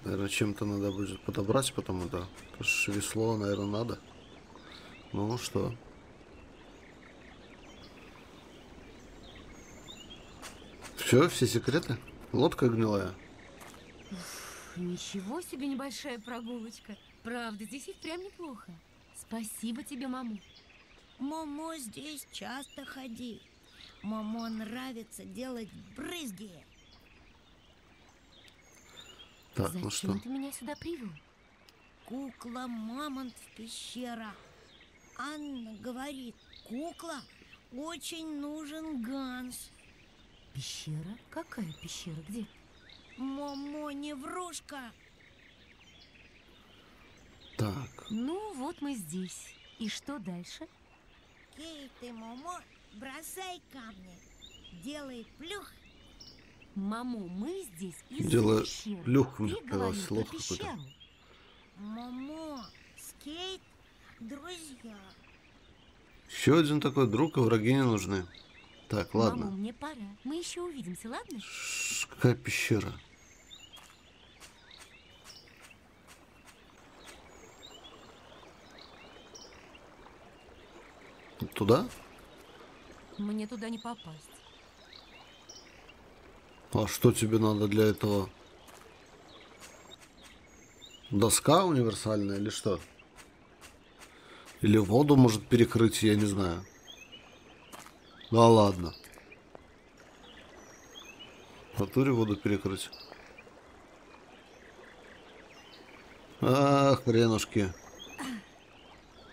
Наверное, чем-то надо будет подобрать потом это. Потому что весло, наверное, надо. Ну что? Все, все секреты? Лодка гнилая. Ничего себе небольшая прогулочка. Правда, здесь и впрямь неплохо. Спасибо тебе, Момо. Момо здесь часто ходит. Момо нравится делать брызги. Так, ну Зачем что? ты меня сюда привел? кукла Мамонт в пещера. Анна говорит, кукла, очень нужен Ганс. Пещера? Какая пещера? Где? Момо, не врушка. Так, Ну, вот мы здесь. И что дальше? Кейт и Момо, бросай камни. Делай плюх. Мамо, мы здесь из Дело пещеры. плюх, Ты мне показалось, про лох какой-то. пещеру. Момо, с Кейт друзья. еще один такой друг, и враги не нужны. Так, ладно. Мамо, мне пора. Мы еще увидимся, ладно? Ш, Какая пещера? Туда? Мне туда не попасть. А что тебе надо для этого? Доска универсальная или что? Или воду может перекрыть, я не знаю. Да ладно. В натуре воду перекрыть. Ах, хренушки.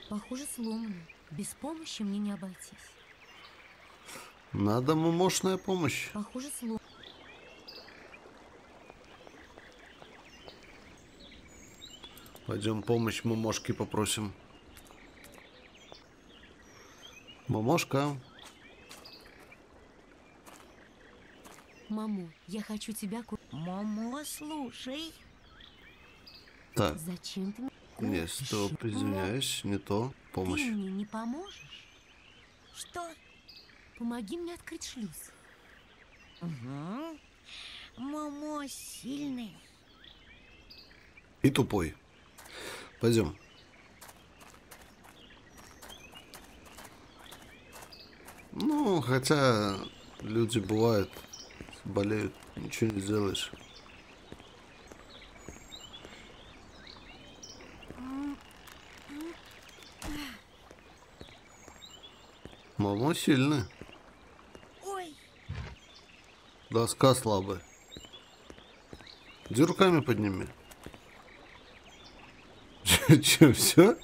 Похоже, сломано. Без помощи мне не обойтись. Надо мощная помощь. Похоже, сломано. Пойдем помощь мамошке попросим. Мамошка, Момо, я хочу тебя ку... Момо, слушай. так, Зачем ты мне... не, стоп, извиняюсь, не то, помощь. Ты мне не поможешь? Что? Помоги мне открыть шлюз. Угу. Момо сильный. И тупой. Пойдем. Ну, хотя люди бывают, болеют, ничего не сделаешь. Мамо сильная. Ой, Доска слабая. Иди руками подними. Че, все?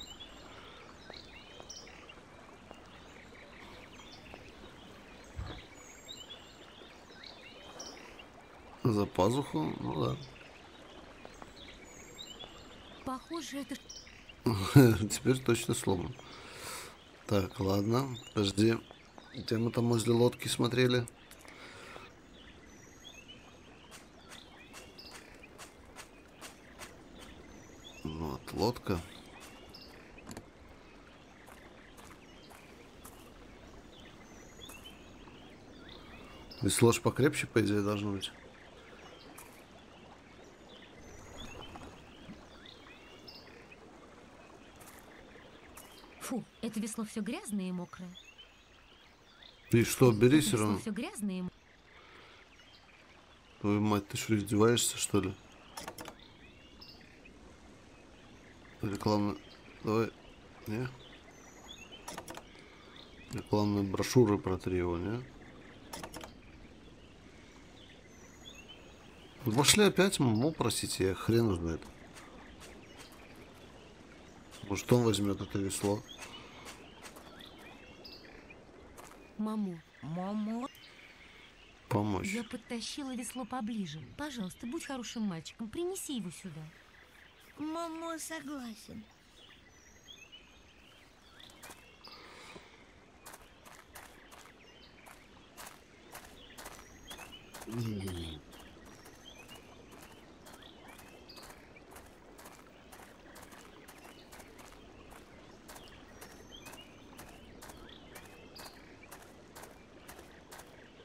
За пазуху? Ну да. Похоже, это... Теперь точно сломан. Так, ладно, подожди. Где мы там возле лодки смотрели? Вот, лодка. Весло ж покрепче, по идее, должно быть. Фу, это весло все грязное и мокрое. И что, бери все равно. все грязное и м- Твою мать, ты что, издеваешься, что ли? Реклама... Давай... Не? Рекламные брошюры про его, не? Пошли опять Момо просить, я хрен знает. Может, он возьмет это весло. Момо, Момо, Помочь. я подтащила весло поближе. Пожалуйста, будь хорошим мальчиком, принеси его сюда. Момо согласен.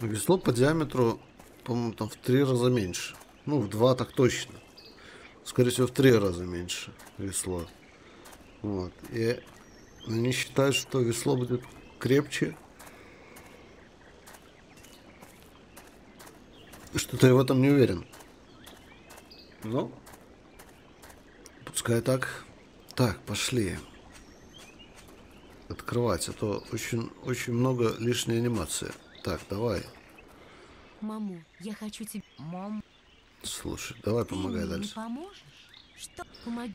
Весло по диаметру, по-моему, там в три раза меньше. Ну, в два так точно. Скорее всего, в три раза меньше весло. Вот. И они считают, что весло будет крепче. Что-то я в этом не уверен. Ну, пускай так. Так, пошли. Открывать, а то очень, очень много лишней анимации. Так, давай. Мамо, я хочу тебе... Мом, Слушай, давай Ты помогай мне не дальше. поможешь? что? Помоги.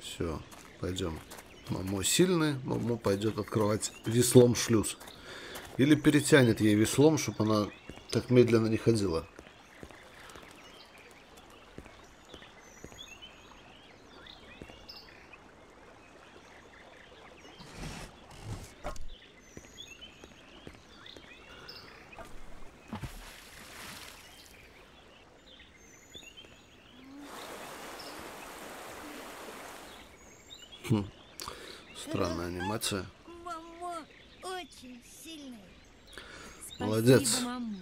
Все, пойдем. Мамо сильный, Мамо пойдет открывать веслом шлюз. Или перетянет ей веслом, чтобы она так медленно не ходила. Хм. Странная анимация. Мамо очень сильная. Молодец. Спасибо, маму.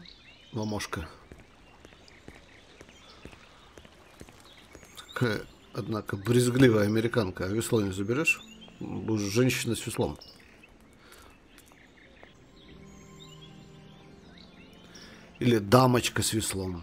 Мамошка. Такая, однако, брезгливая американка. А весло не заберешь? Будешь женщина с веслом. Или дамочка с веслом.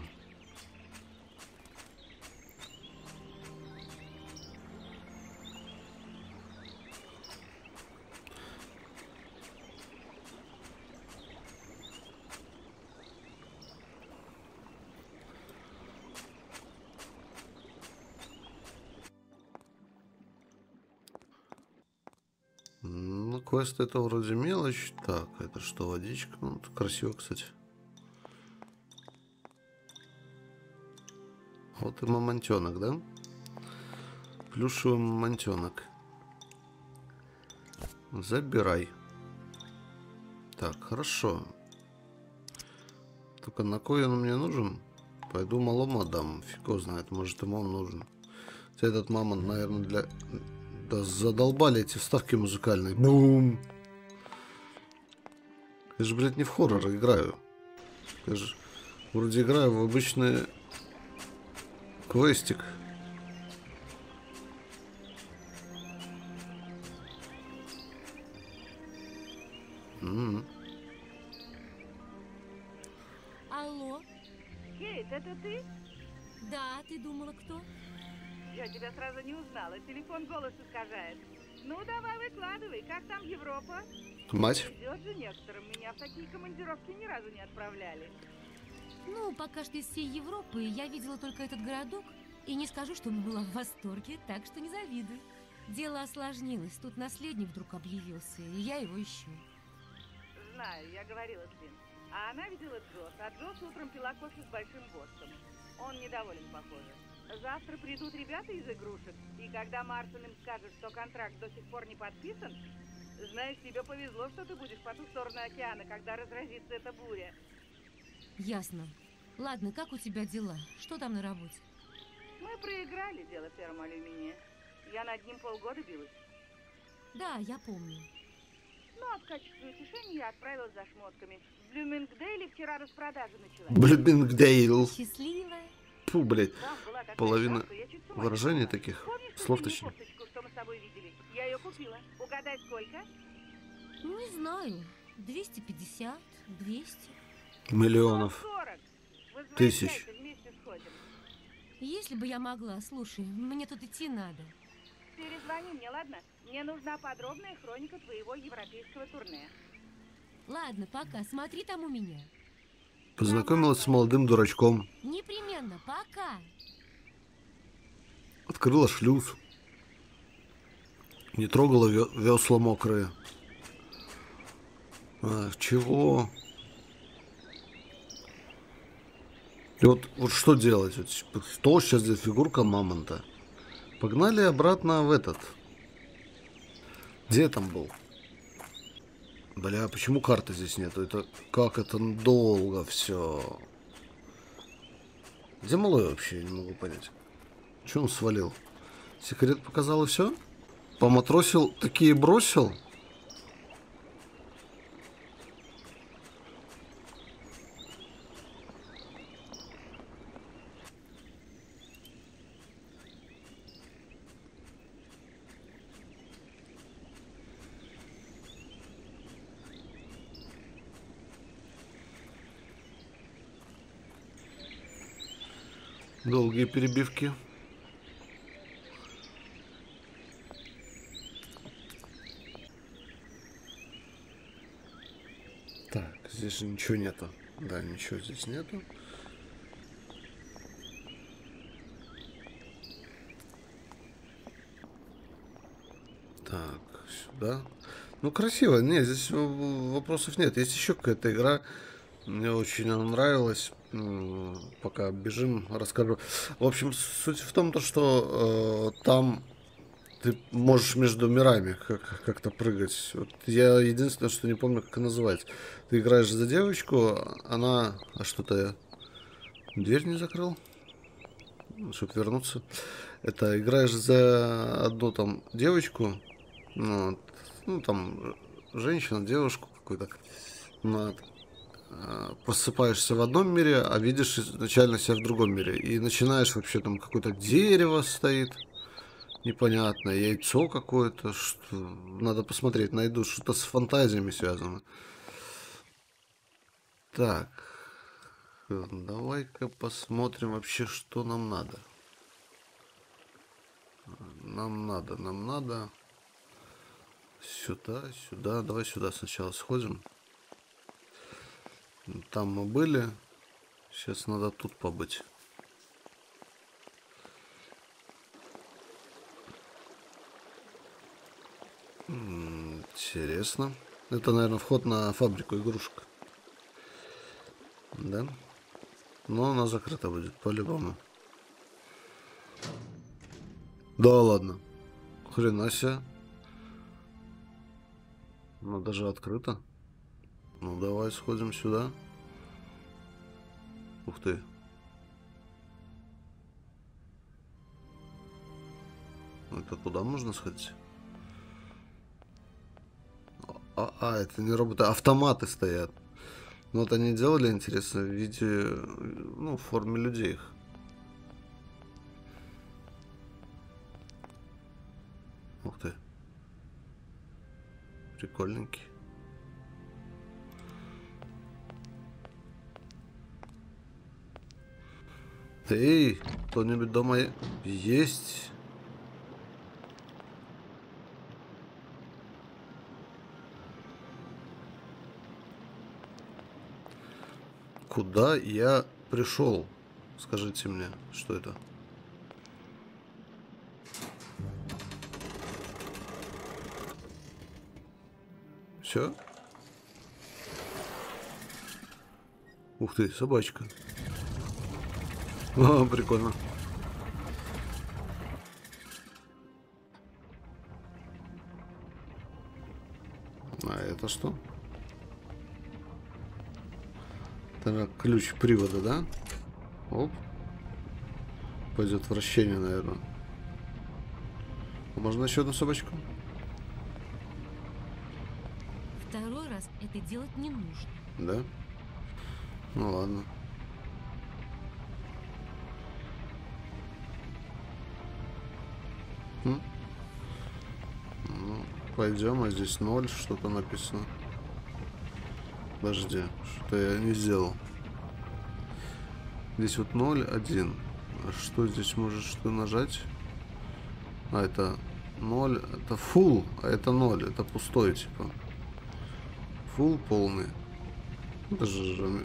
Квест это вроде мелочь. Так, это что, водичка? Ну, это красиво, кстати. Вот и мамонтенок, да? Плюшевый мамонтенок. Забирай. Так, хорошо. Только на кой он мне нужен? Пойду малому отдам. Фиг знает, может ему он нужен. Этот мамонт, наверное, для... Да задолбали эти вставки музыкальные. Бум! Я же, блядь, не в хоррор играю. Я же вроде играю в обычный квестик. Мать. Идет же некоторым. Меня в такие командировки ни разу не отправляли. Ну, пока что из всей Европы я видела только этот городок. И не скажу, что была в восторге, так что не завидуй. Дело осложнилось. Тут наследник вдруг объявился, и я его ищу. Знаю, я говорила с Лин. А она видела Джос, а Джос утром пила кофе с большим боссом. Он недоволен, похоже. Завтра придут ребята из игрушек, и когда Марсон им скажет, что контракт до сих пор не подписан, знаешь, тебе повезло, что ты будешь по ту сторону океана, когда разразится эта буря. Ясно. Ладно, как у тебя дела? Что там на работе? Мы проиграли дело фермалюминия. Я над ним полгода билась. Да, я помню. Ну, а в качестве утешения я отправилась за шмотками. В Блюмингдейле вчера распродажа началась. Блюмингдейл. Счастливая. Фу, блядь. Половина выражений таких, слов точнее. Что мы с тобой видели? Я ее купила. Угадай, сколько? Не знаю. 250, 200. Миллионов. 140. Тысяч. Если бы я могла, слушай, мне тут идти надо. Перезвони мне, ладно? Мне нужна подробная хроника твоего европейского турне. Ладно, пока. Смотри там у меня. Познакомилась с молодым дурачком. Непременно, пока. Открыла шлюз. Не трогала ве- весла мокрые. Ах, чего? И вот, вот что делать? Вот, что сейчас здесь фигурка мамонта? Погнали обратно в этот. Где я там был? Бля, а почему карты здесь нету? Это как это долго все. Где малой вообще? Я не могу понять. Че он свалил? Секрет показал и все? Поматросил, такие бросил? Долгие перебивки. Здесь ничего нету. Да, ничего здесь нету. Так, сюда. Ну, красиво. Не, здесь в- вопросов нет. Есть еще какая-то игра. Мне очень она нравилась. Пока бежим, расскажу. В общем, суть в том, то, что э, там ты можешь между мирами как- как-то прыгать. Вот я единственное, что не помню, как называется. Ты играешь за девочку, она... А что-то я дверь не закрыл? Чтобы вернуться. Это играешь за одну там девочку, ну, вот, ну там женщина, девушку какую-то. Ну. А, Просыпаешься в одном мире, а видишь изначально себя в другом мире. И начинаешь вообще там какое-то дерево стоит непонятное, яйцо какое-то, что надо посмотреть, найду что-то с фантазиями связано. Так, давай-ка посмотрим вообще, что нам надо. Нам надо, нам надо сюда, сюда. Давай сюда сначала сходим. Там мы были. Сейчас надо тут побыть. Интересно. Это, наверное, вход на фабрику игрушек. Да? Но она закрыта будет, по-любому. Да ладно. Хрена себе. Ну, даже открыто. Ну, давай сходим сюда. Ух ты. Это туда можно сходить? А, а, это не роботы, автоматы стоят. Ну, вот они делали, интересно, в виде, ну, в форме людей их. Ух ты. Прикольненький. Эй, кто-нибудь дома есть? Куда я пришел? Скажите мне, что это? Все? Ух ты, собачка. О, прикольно. А это что? Это ключ привода, да? Оп. Пойдет вращение, наверное. Можно еще одну собачку? Второй раз это делать не нужно. Да? Ну ладно. М? Ну, пойдем, а здесь ноль, что-то написано. Подожди, что я не сделал. Здесь вот 0, 1. А что здесь можешь что нажать? А, это 0, это full, а это 0, это пустой, типа. Full полный. Это же...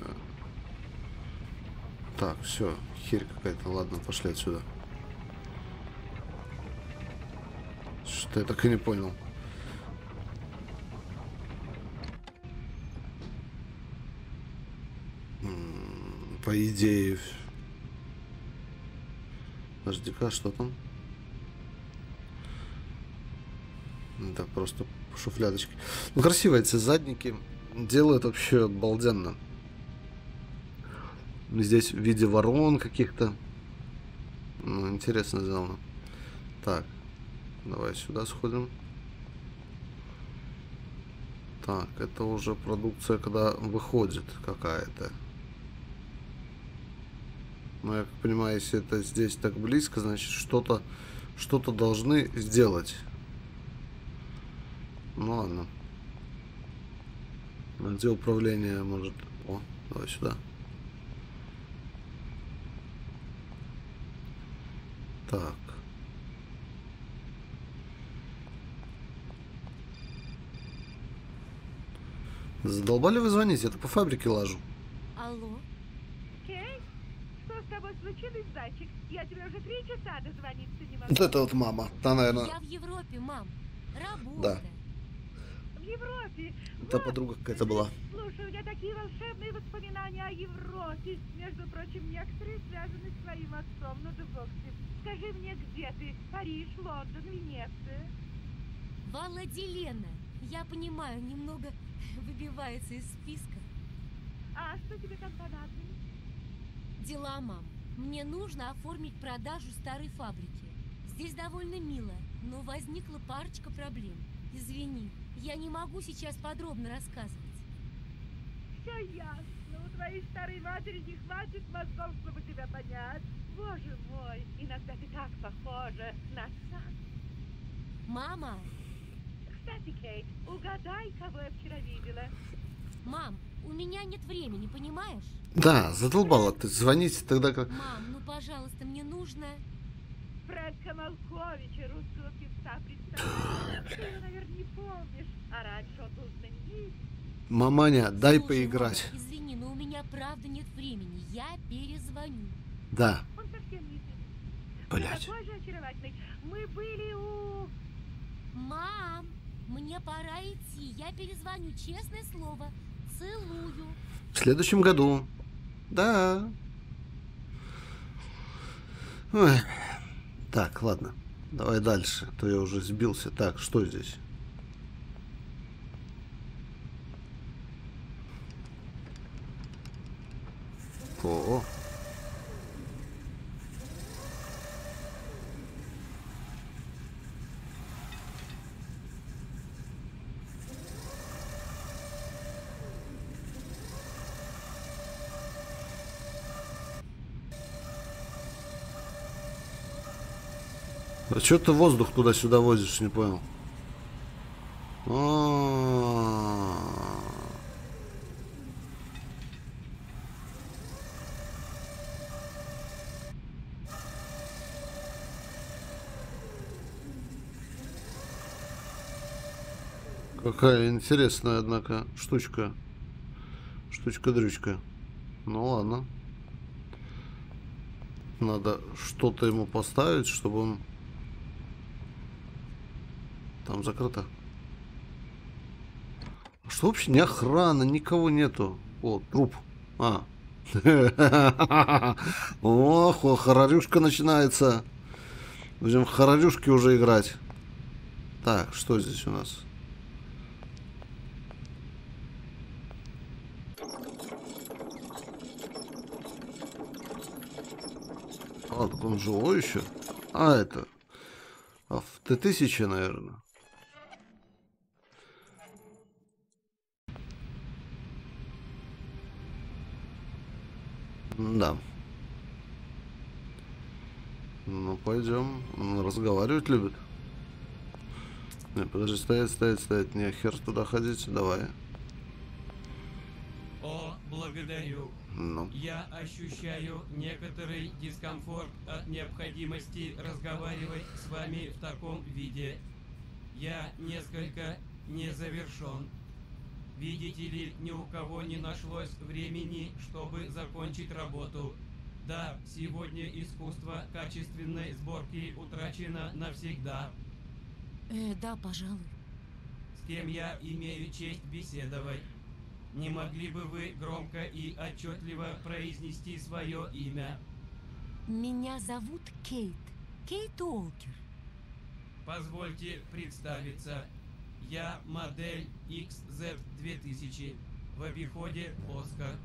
Так, все, херь какая-то. Ладно, пошли отсюда. Что я так и не понял. М, По идее... Подожди-ка, что там? Да, просто шуфлядочки. Ну, красиво эти задники. Делают вообще обалденно. Здесь в виде ворон каких-то. Ну, интересно сделано. Так, давай сюда сходим. Так, это уже продукция, когда выходит какая-то. Но я как понимаю, если это здесь так близко, значит что-то что-то должны сделать. Ну ладно. Где управление может... О, давай сюда. Так. Задолбали вы звонить? Это по фабрике лажу. Алло? Тобой случилось, зайчик? Я тебе уже три часа дозвониться не могу. Вот это вот мама. Та, наверное... Я в Европе, мам. Работа. Да. В Европе. Это подруга какая-то была. Слушай, у меня такие волшебные воспоминания о Европе. Между прочим, некоторые связаны с твоим отцом. Ну да бог ним. Скажи мне, где ты? Париж, Лондон, Венеция? Валадилена. Я понимаю, немного выбивается из списка. А что тебе там понадобилось? Дела, мам. Мне нужно оформить продажу старой фабрики. Здесь довольно мило, но возникла парочка проблем. Извини, я не могу сейчас подробно рассказывать. Все ясно. У твоей старой матери не хватит мозгов, чтобы тебя понять. Боже мой, иногда ты так похожа на отца. Мама, Кстати, Кейт, угадай, кого я вчера видела. Мам, у меня нет времени, понимаешь? Да, задолбала ты. Звоните тогда как... Мам, ну пожалуйста, мне нужно... Фрэнка Малковича, русского певца, представляешь? Ты его, наверное, не помнишь. А раньше он был знаменит. Маманя, дай Слушай, поиграть. мама, извини, но у меня правда нет времени. Я перезвоню. Да. Он совсем не. Блядь. Такой же очаровательный. Мы были у... Мам, мне пора идти. Я перезвоню, честное слово. Целую. В следующем году. Да. Ой. Так, ладно. Давай дальше. а То я уже сбился. Так, что здесь? О. А что ты воздух туда-сюда возишь, не понял? А. Какая интересная, однако, штучка. Штучка-дрючка. Ну ладно. Надо что-то ему поставить, чтобы он... Там закрыто. А Что вообще не охрана, никого нету. О, труп. А. Ох, о, хорорюшка начинается. Будем в хорорюшки уже играть. Так, что здесь у нас? А, так он живой еще? А, это... А, в Т-1000, наверное. Да. Ну, пойдем. Он разговаривать любит. Не, подожди, стоять, стоять, стоять. Не, хер туда ходить. Давай. О, благодарю. Ну. Я ощущаю некоторый дискомфорт от необходимости разговаривать с вами в таком виде. Я несколько не завершен. Видите ли, ни у кого не нашлось времени, чтобы закончить работу. Да, сегодня искусство качественной сборки утрачено навсегда. Э, да, пожалуй. С кем я имею честь беседовать? Не могли бы вы громко и отчетливо произнести свое имя? Меня зовут Кейт. Кейт Уолкер. Позвольте представиться. Я модель XZ2000 в обиходе Оскар.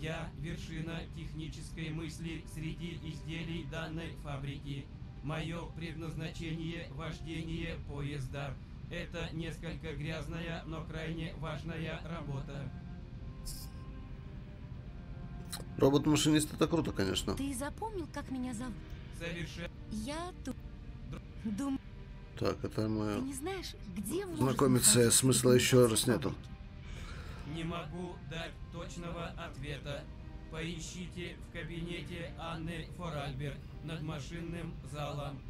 Я вершина технической мысли среди изделий данной фабрики. Мое предназначение – вождение поезда. Это несколько грязная, но крайне важная работа. Робот-машинист это круто, конечно. Ты запомнил, как меня зовут? Совершенно. Я тут... Думаю, Так, это ты мы... не знаешь, где Знакомиться смысла еще раз нету. Не могу дать точного ответа. Поищите в кабинете Анны Форальберг над машинным залом.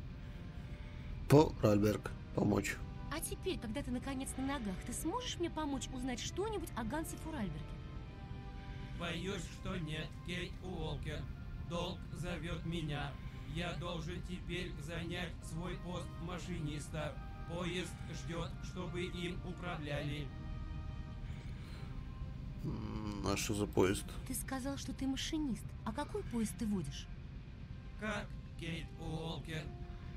По Ральберг. Помочь. А теперь, когда ты наконец на ногах, ты сможешь мне помочь узнать что-нибудь о Гансе Фуральберге? Боюсь, что нет, Кейт Уолкер. Долг зовет меня. Я должен теперь занять свой пост машиниста. Поезд ждет, чтобы им управляли. А что за поезд? Ты сказал, что ты машинист. А какой поезд ты водишь? Как, Кейт Уолкер?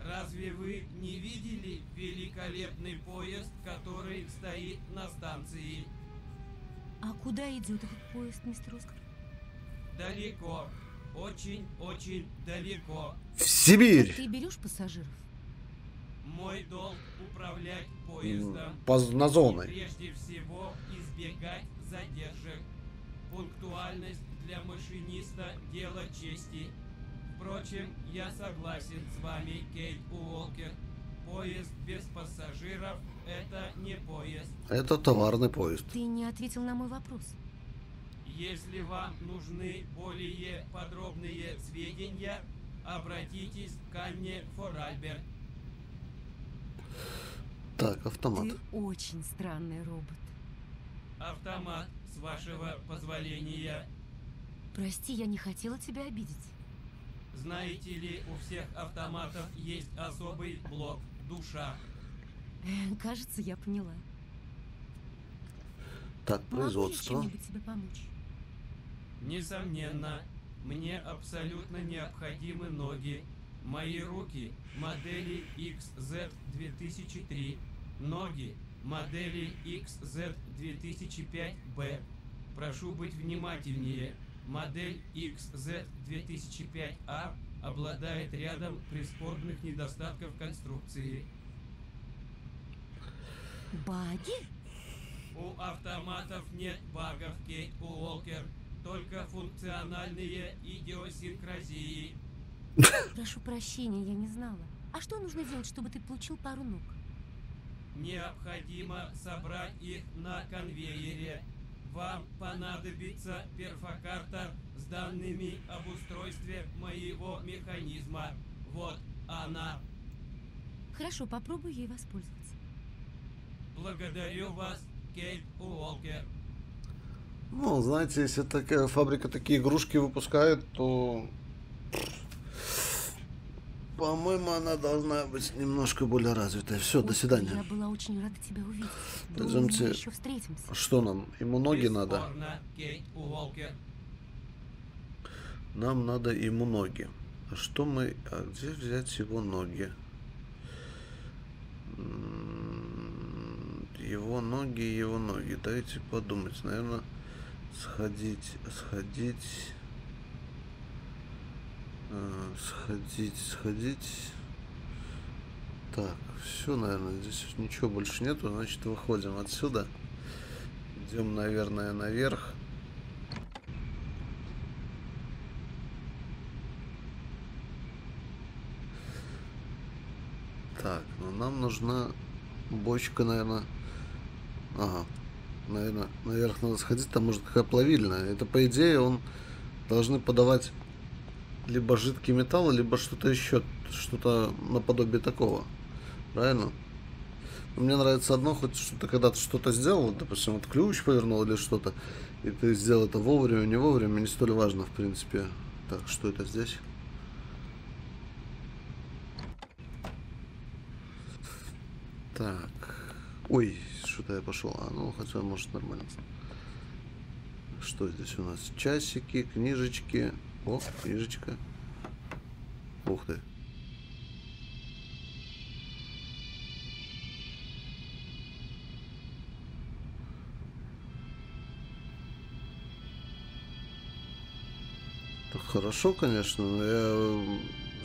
Разве вы не видели великолепный поезд, который стоит на станции? А куда идет этот поезд, мистер Оскар? Далеко. Очень-очень далеко. В Сибирь! Ты берешь пассажиров? Мой долг управлять поездом. По, на И зоны. прежде всего избегать задержек. Пунктуальность для машиниста – дело чести. Впрочем, я согласен с вами, Кейт Уолкер. Поезд без пассажиров – это не поезд. Это товарный поезд. Ты не ответил на мой вопрос. Если вам нужны более подробные сведения, обратитесь к Анне Форальберг. Так, автомат. Ты очень странный робот. Автомат, с вашего позволения. Прости, я не хотела тебя обидеть. Знаете ли, у всех автоматов есть особый блок «Душа». Кажется, я поняла. Так, Могу я производство. чем-нибудь тебе помочь? Несомненно, мне абсолютно необходимы ноги. Мои руки модели XZ 2003. Ноги модели XZ 2005B. Прошу быть внимательнее. Модель XZ 2005A обладает рядом прискорбных недостатков конструкции. Баги? У автоматов нет багов, Кейт Уолкер, только функциональные идиосинкразии. Прошу прощения, я не знала. А что нужно делать, чтобы ты получил пару ног? Необходимо собрать их на конвейере. Вам понадобится перфокарта с данными об устройстве моего механизма. Вот она. Хорошо, попробую ей воспользоваться. Благодарю вас, Кейт Уолкер. Ну, знаете, если такая фабрика такие игрушки выпускает, то... По-моему, она должна быть немножко более развитой. Все, до Господи, Я свидания. была очень рада тебя увидеть. Думаю, Пойдемте. мы еще встретимся. Что нам? Ему ноги надо? Нам надо ему ноги. А что мы... А где взять его ноги? Его ноги, его ноги. Дайте подумать. Наверное, сходить, сходить... э, Сходить, сходить... Так, все, наверное, здесь ничего больше нету, значит, выходим отсюда. Идем, наверное, наверх. Так, ну нам нужна бочка, наверное. Ага. Наверное, наверх надо сходить, там может какая плавильная. Это по идее он должны подавать либо жидкий металл, либо что-то еще, что-то наподобие такого. Правильно? Но мне нравится одно, хоть что-то когда ты что-то сделал, допустим, вот ключ повернул или что-то, и ты сделал это вовремя, не вовремя, не столь важно, в принципе. Так, что это здесь? Так. Ой, что-то я пошел. А, ну, хотя, может, нормально. Что здесь у нас? Часики, книжечки. О, книжечка. Ух ты. Хорошо, конечно, но я э,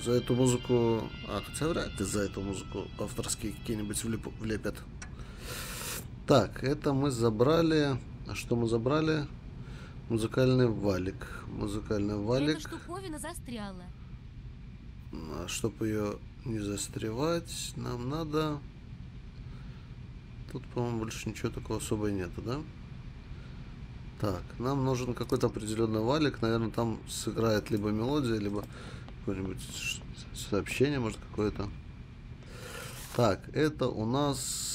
за эту музыку... А, хотя вряд ли за эту музыку авторские какие-нибудь влеп- влепят. Так, это мы забрали... А что мы забрали? Музыкальный валик. Музыкальный валик. Эта штуковина застряла. А чтобы ее не застревать, нам надо... Тут, по-моему, больше ничего такого особо и нету, да? Так, нам нужен какой-то определенный валик. Наверное, там сыграет либо мелодия, либо какое-нибудь сообщение, может, какое-то. Так, это у нас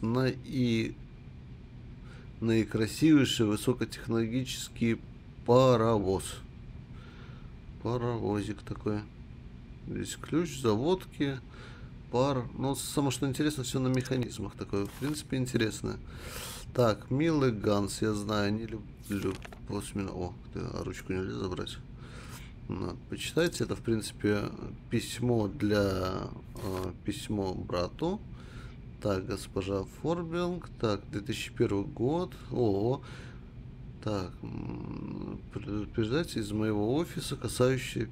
наи... наикрасивейший высокотехнологический паровоз. Паровозик такой. Здесь ключ, заводки, пар. Ну, само что интересно, все на механизмах такое. В принципе, интересно. Так, милый Ганс, я знаю, не люблю посменно. О, ты, а ручку нельзя забрать? На, почитайте, это, в принципе, письмо для... Э, письмо брату. Так, госпожа Форбинг. Так, 2001 год. О, так, предупреждайте из моего офиса, касающие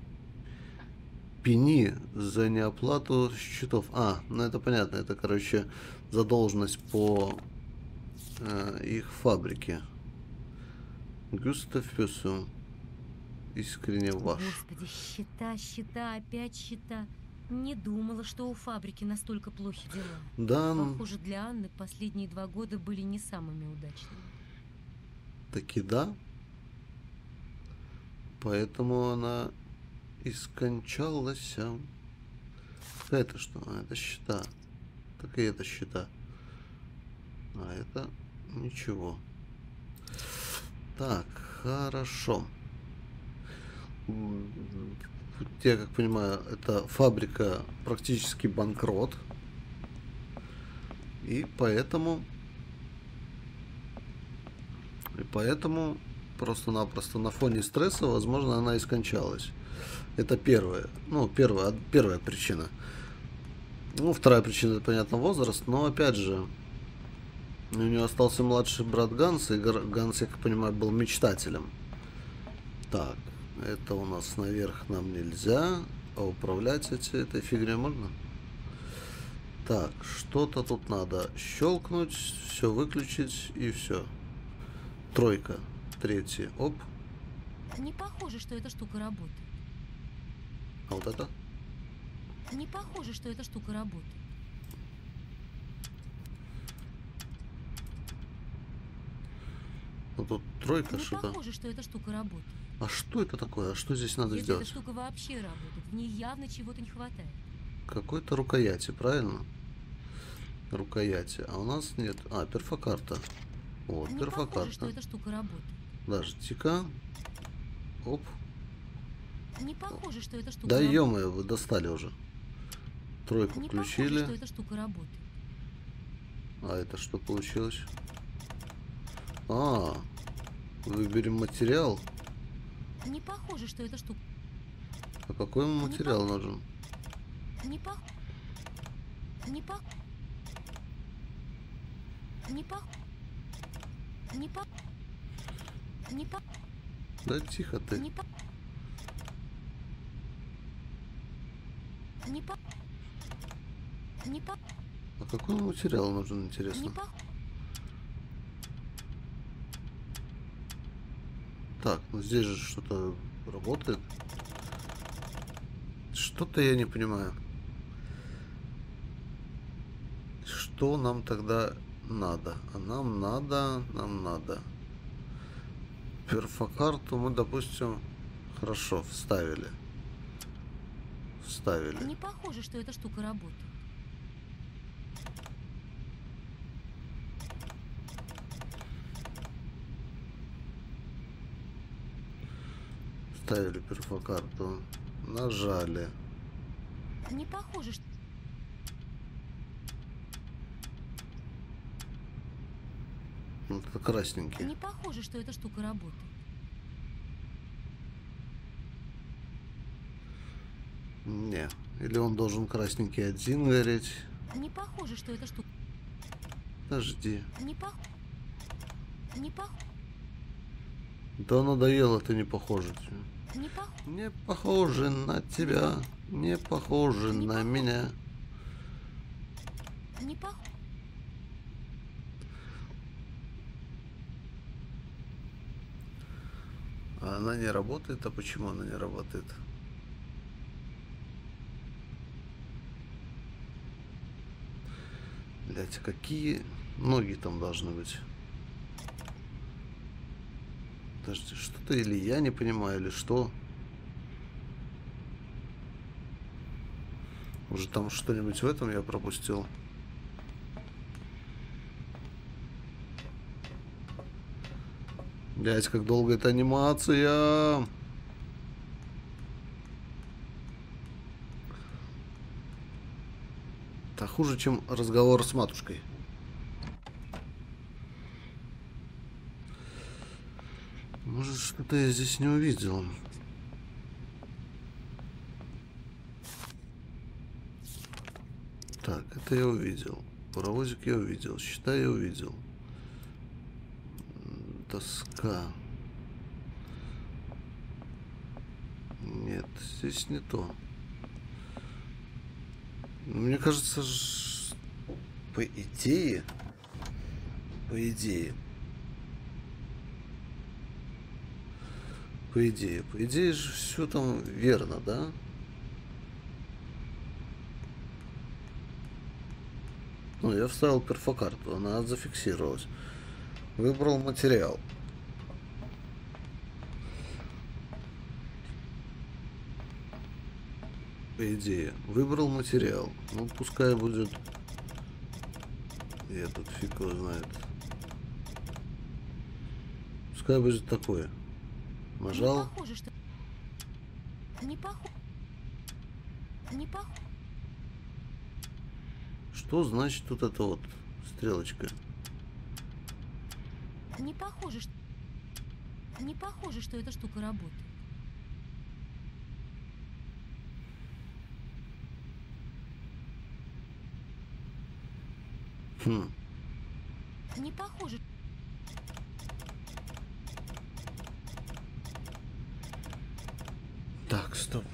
пени за неоплату счетов. А, ну это понятно, это, короче, задолженность по э, их фабрике. Густав Пюсу. Искренне ваш. Господи, счета, счета, опять счета. Не думала, что у фабрики настолько плохи дела. Да. ну. Похоже, для Анны последние два года были не самыми удачными. Таки да. Поэтому она и скончалась. Это что? А, это счета. Так и это счета. А это ничего. Так, хорошо. Я как понимаю, это фабрика практически банкрот. И поэтому... И поэтому просто-напросто на фоне стресса, возможно, она и скончалась. Это первая, ну, первая, первая причина. Ну, вторая причина, это, понятно, возраст, но, опять же, у нее остался младший брат Ганс, и Ганс, я как понимаю, был мечтателем. Так, это у нас наверх нам нельзя, а управлять эти, этой фигней можно? Так, что-то тут надо щелкнуть, все выключить и все. Тройка, третий, оп. Не похоже, что эта штука работает. А вот это? Не похоже, что эта штука работает. Ну тут тройка Не что-то. похоже, что эта штука работает. А что это такое? А что здесь надо Если сделать? эта штука вообще работает, в ней явно чего-то не хватает. Какой-то рукояти, правильно? Рукояти. А у нас нет. А, перфокарта. Вот, Не похоже, что перфокарта. эта штука работает. Подождите-ка. Оп. Не похоже, что эта штука Да ё вы достали уже. Тройку Не похоже, включили. что эта штука работает. А это что получилось? А, выберем материал. Не похоже, что эта штука... А какой ему материал нужен? Не пох... Не пох... Не пох... Не пох... Не пох... Да тихо ты. Не пох... Не пох... Не пох... А какой материал нужен, Не интересно? пох... Так, ну здесь же что-то работает. Что-то я не понимаю. Что нам тогда надо? А нам надо, нам надо. Перфокарту мы, допустим, хорошо вставили. Вставили. Не похоже, что эта штука работает. Вставили перфокарту. Нажали. Не похоже, что... Вот это красненький. Не похоже, что эта штука работает. Не. Или он должен красненький один гореть. Не похоже, что эта штука... Подожди. Не пох... Не пох... Да надоело, ты не похоже. Не пох... Не похоже на тебя. Не похоже Не на похоже. меня. Не пох... А она не работает? А почему она не работает? Блять, какие ноги там должны быть? Подожди, что-то или я не понимаю, или что? Уже там что-нибудь в этом я пропустил. Блять, как долго эта анимация. Это хуже, чем разговор с матушкой. Может, что-то я здесь не увидел. Так, это я увидел. Паровозик я увидел. Счета я увидел. Доска. Нет, здесь не то. Мне кажется, по идее, по идее, по идее, по идее же все там верно, да? Ну, я вставил перфокарту, она зафиксировалась. Выбрал материал. По идее. Выбрал материал. Ну, пускай будет... Я тут фиг его знает. Пускай будет такое. Нажал. Не похоже, что... Не похоже. Не похоже. Что значит тут эта вот стрелочка? Не похоже, что... Не похоже, что эта штука работает. Хм. Не похоже. Так, стоп.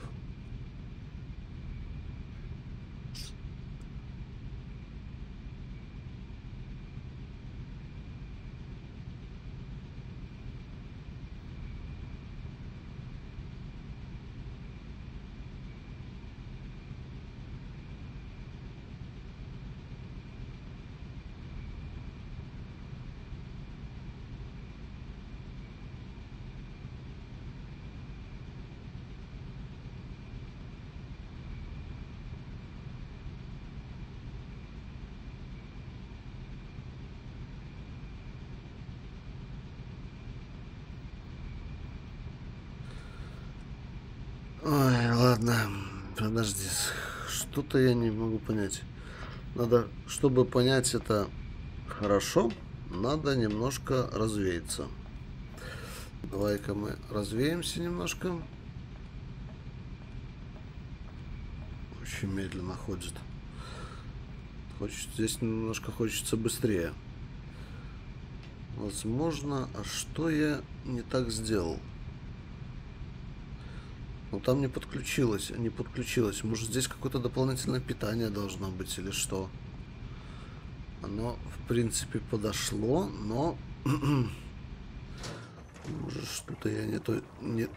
Ой, ладно. Подожди. Что-то я не могу понять. Надо, чтобы понять это хорошо, надо немножко развеяться. Давай-ка мы развеемся немножко. Очень медленно ходит. Хочет, здесь немножко хочется быстрее. Возможно, а что я не так сделал? Ну там не подключилось, не подключилось. Может здесь какое-то дополнительное питание должно быть или что? Оно в принципе подошло, но может что-то я не то не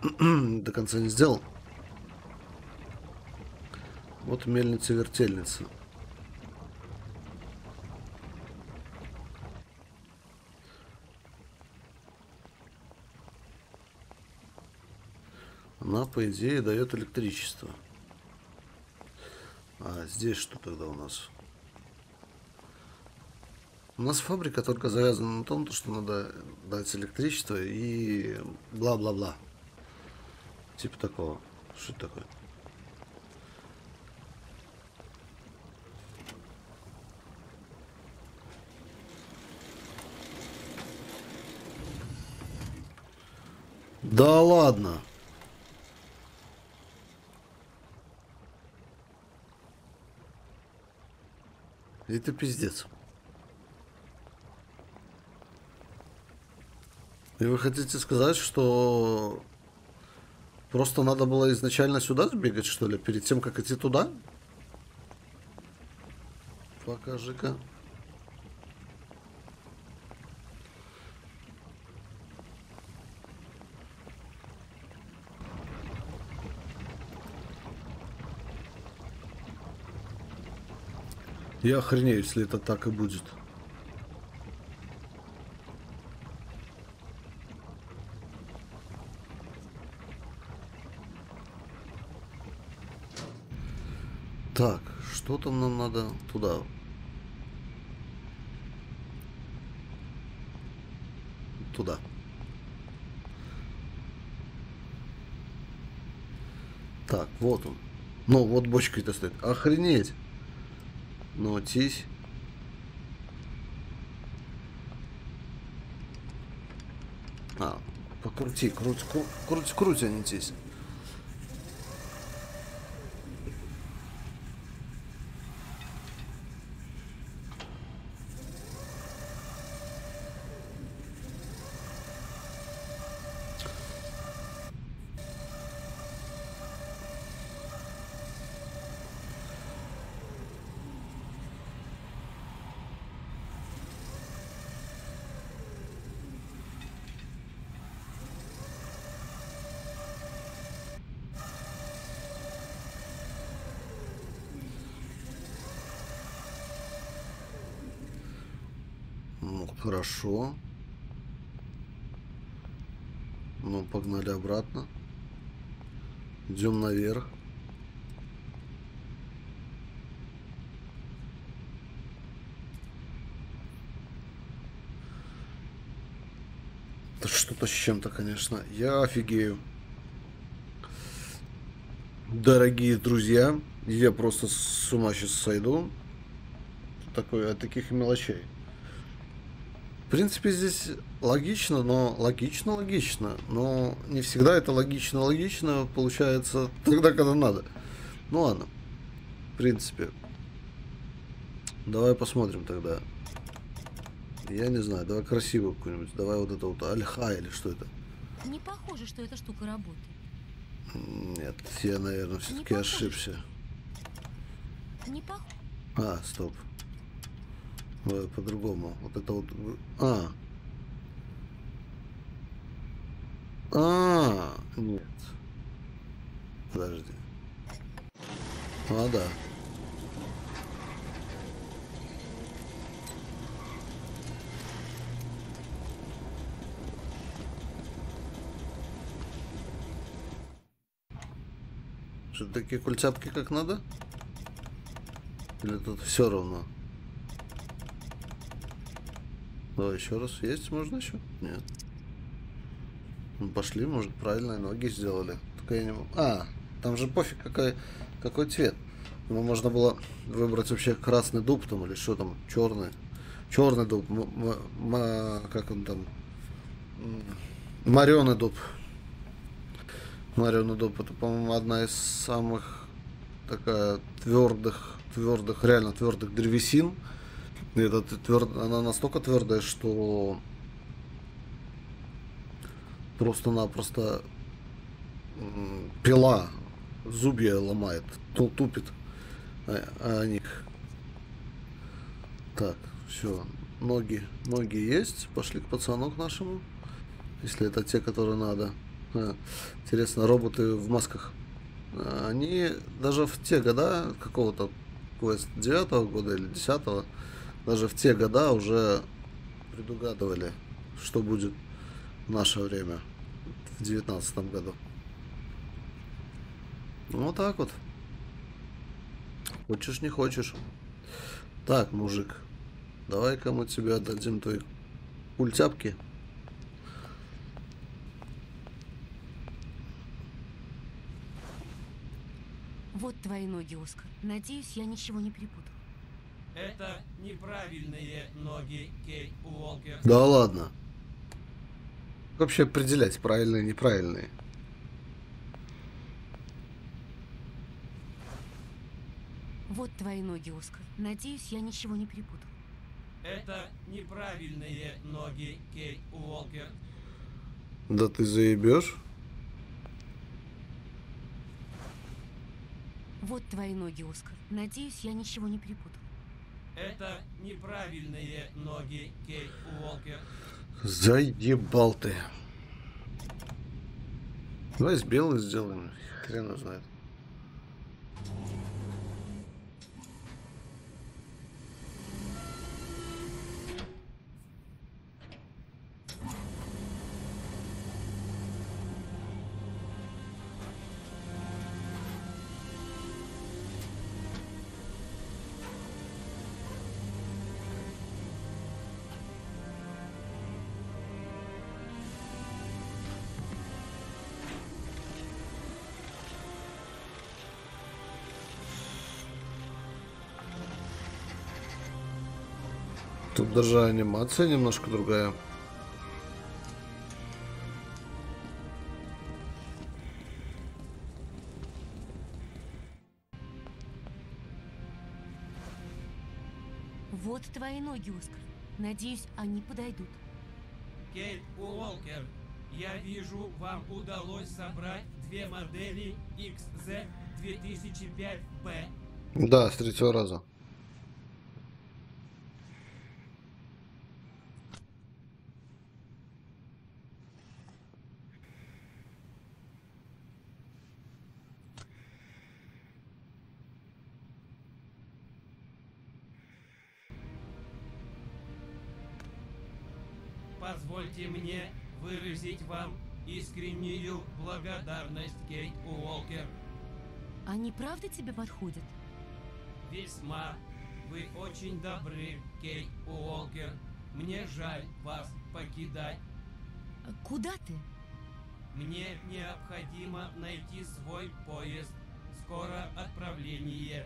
до конца не сделал. Вот мельница-вертельница. Она, по идее, дает электричество. А здесь что тогда у нас? У нас фабрика только завязана на том, что надо дать электричество и бла-бла-бла. Типа такого. Что это такое? Да ладно. Это пиздец. И вы хотите сказать, что просто надо было изначально сюда сбегать, что ли, перед тем, как идти туда? Покажи-ка. Я охренею, если это так и будет. Так, что там нам надо туда? Туда. Так, вот он. Ну, вот бочка это стоит. Охренеть. Наутись. А, покрути, круть, круть, круть, круть, а не тись. Ну, хорошо. Ну, погнали обратно. Идем наверх. Это что-то с чем-то, конечно. Я офигею. Дорогие друзья, я просто с ума сейчас сойду. Такой, от таких мелочей. В принципе, здесь логично, но логично, логично. Но не всегда это логично, логично получается тогда, когда надо. Ну ладно. В принципе. Давай посмотрим тогда. Я не знаю, давай красивую какую-нибудь. Давай вот это вот альха или что это. Не похоже, что эта штука работает. Нет, я, наверное, все-таки ошибся. Не похоже. А, стоп. По-другому. Вот это вот. А. А, нет. Подожди. А, да. Что такие культяпки как надо? Или тут все равно? Давай еще раз. Есть можно еще? Нет. Ну, пошли, может, правильные ноги сделали. Только я не... А, там же пофиг, какой, какой цвет. Ну, можно было выбрать вообще красный дуб там или что там, черный. Черный дуб, м- м- как он там, мореный дуб. Мореный дуб, это, по-моему, одна из самых такая твердых, твердых, реально твердых древесин. И это тверд... она настолько твердая, что просто-напросто пила зубья ломает, ту- тупит о, о них. Так, все, ноги, ноги есть, пошли к пацану к нашему, если это те, которые надо. А, интересно, роботы в масках. А, Они даже в те года какого-то квест 9 года или 10 даже в те года уже предугадывали, что будет в наше время, в девятнадцатом году. Ну, вот так вот. Хочешь, не хочешь. Так, мужик, давай-ка мы тебе отдадим твои культяпки. Вот твои ноги, Оскар. Надеюсь, я ничего не перепутал. Это неправильные ноги, Кей Уолкер. Да ладно. Как Вообще определять, правильные, неправильные. Вот твои ноги, Оскар. Надеюсь, я ничего не перепутал. Это неправильные ноги, Кей Уолкер. Да ты заебешь? Вот твои ноги, Оскар. Надеюсь, я ничего не перепутал. Это неправильные ноги, Кей Уолкер. Заебал ты. Давай с белой сделаем. Хрен знает. Даже анимация немножко другая. Вот твои ноги, Оскар. Надеюсь, они подойдут. Кейт Уолкер, я вижу, вам удалось собрать две модели XZ2005B. Да, с третьего раза. Вам искреннюю благодарность, Кейт Уолкер. Они правда тебе подходят? Весьма. Вы очень добры, Кейт Уолкер. Мне жаль вас покидать. А Куда ты? Мне необходимо найти свой поезд. Скоро отправление.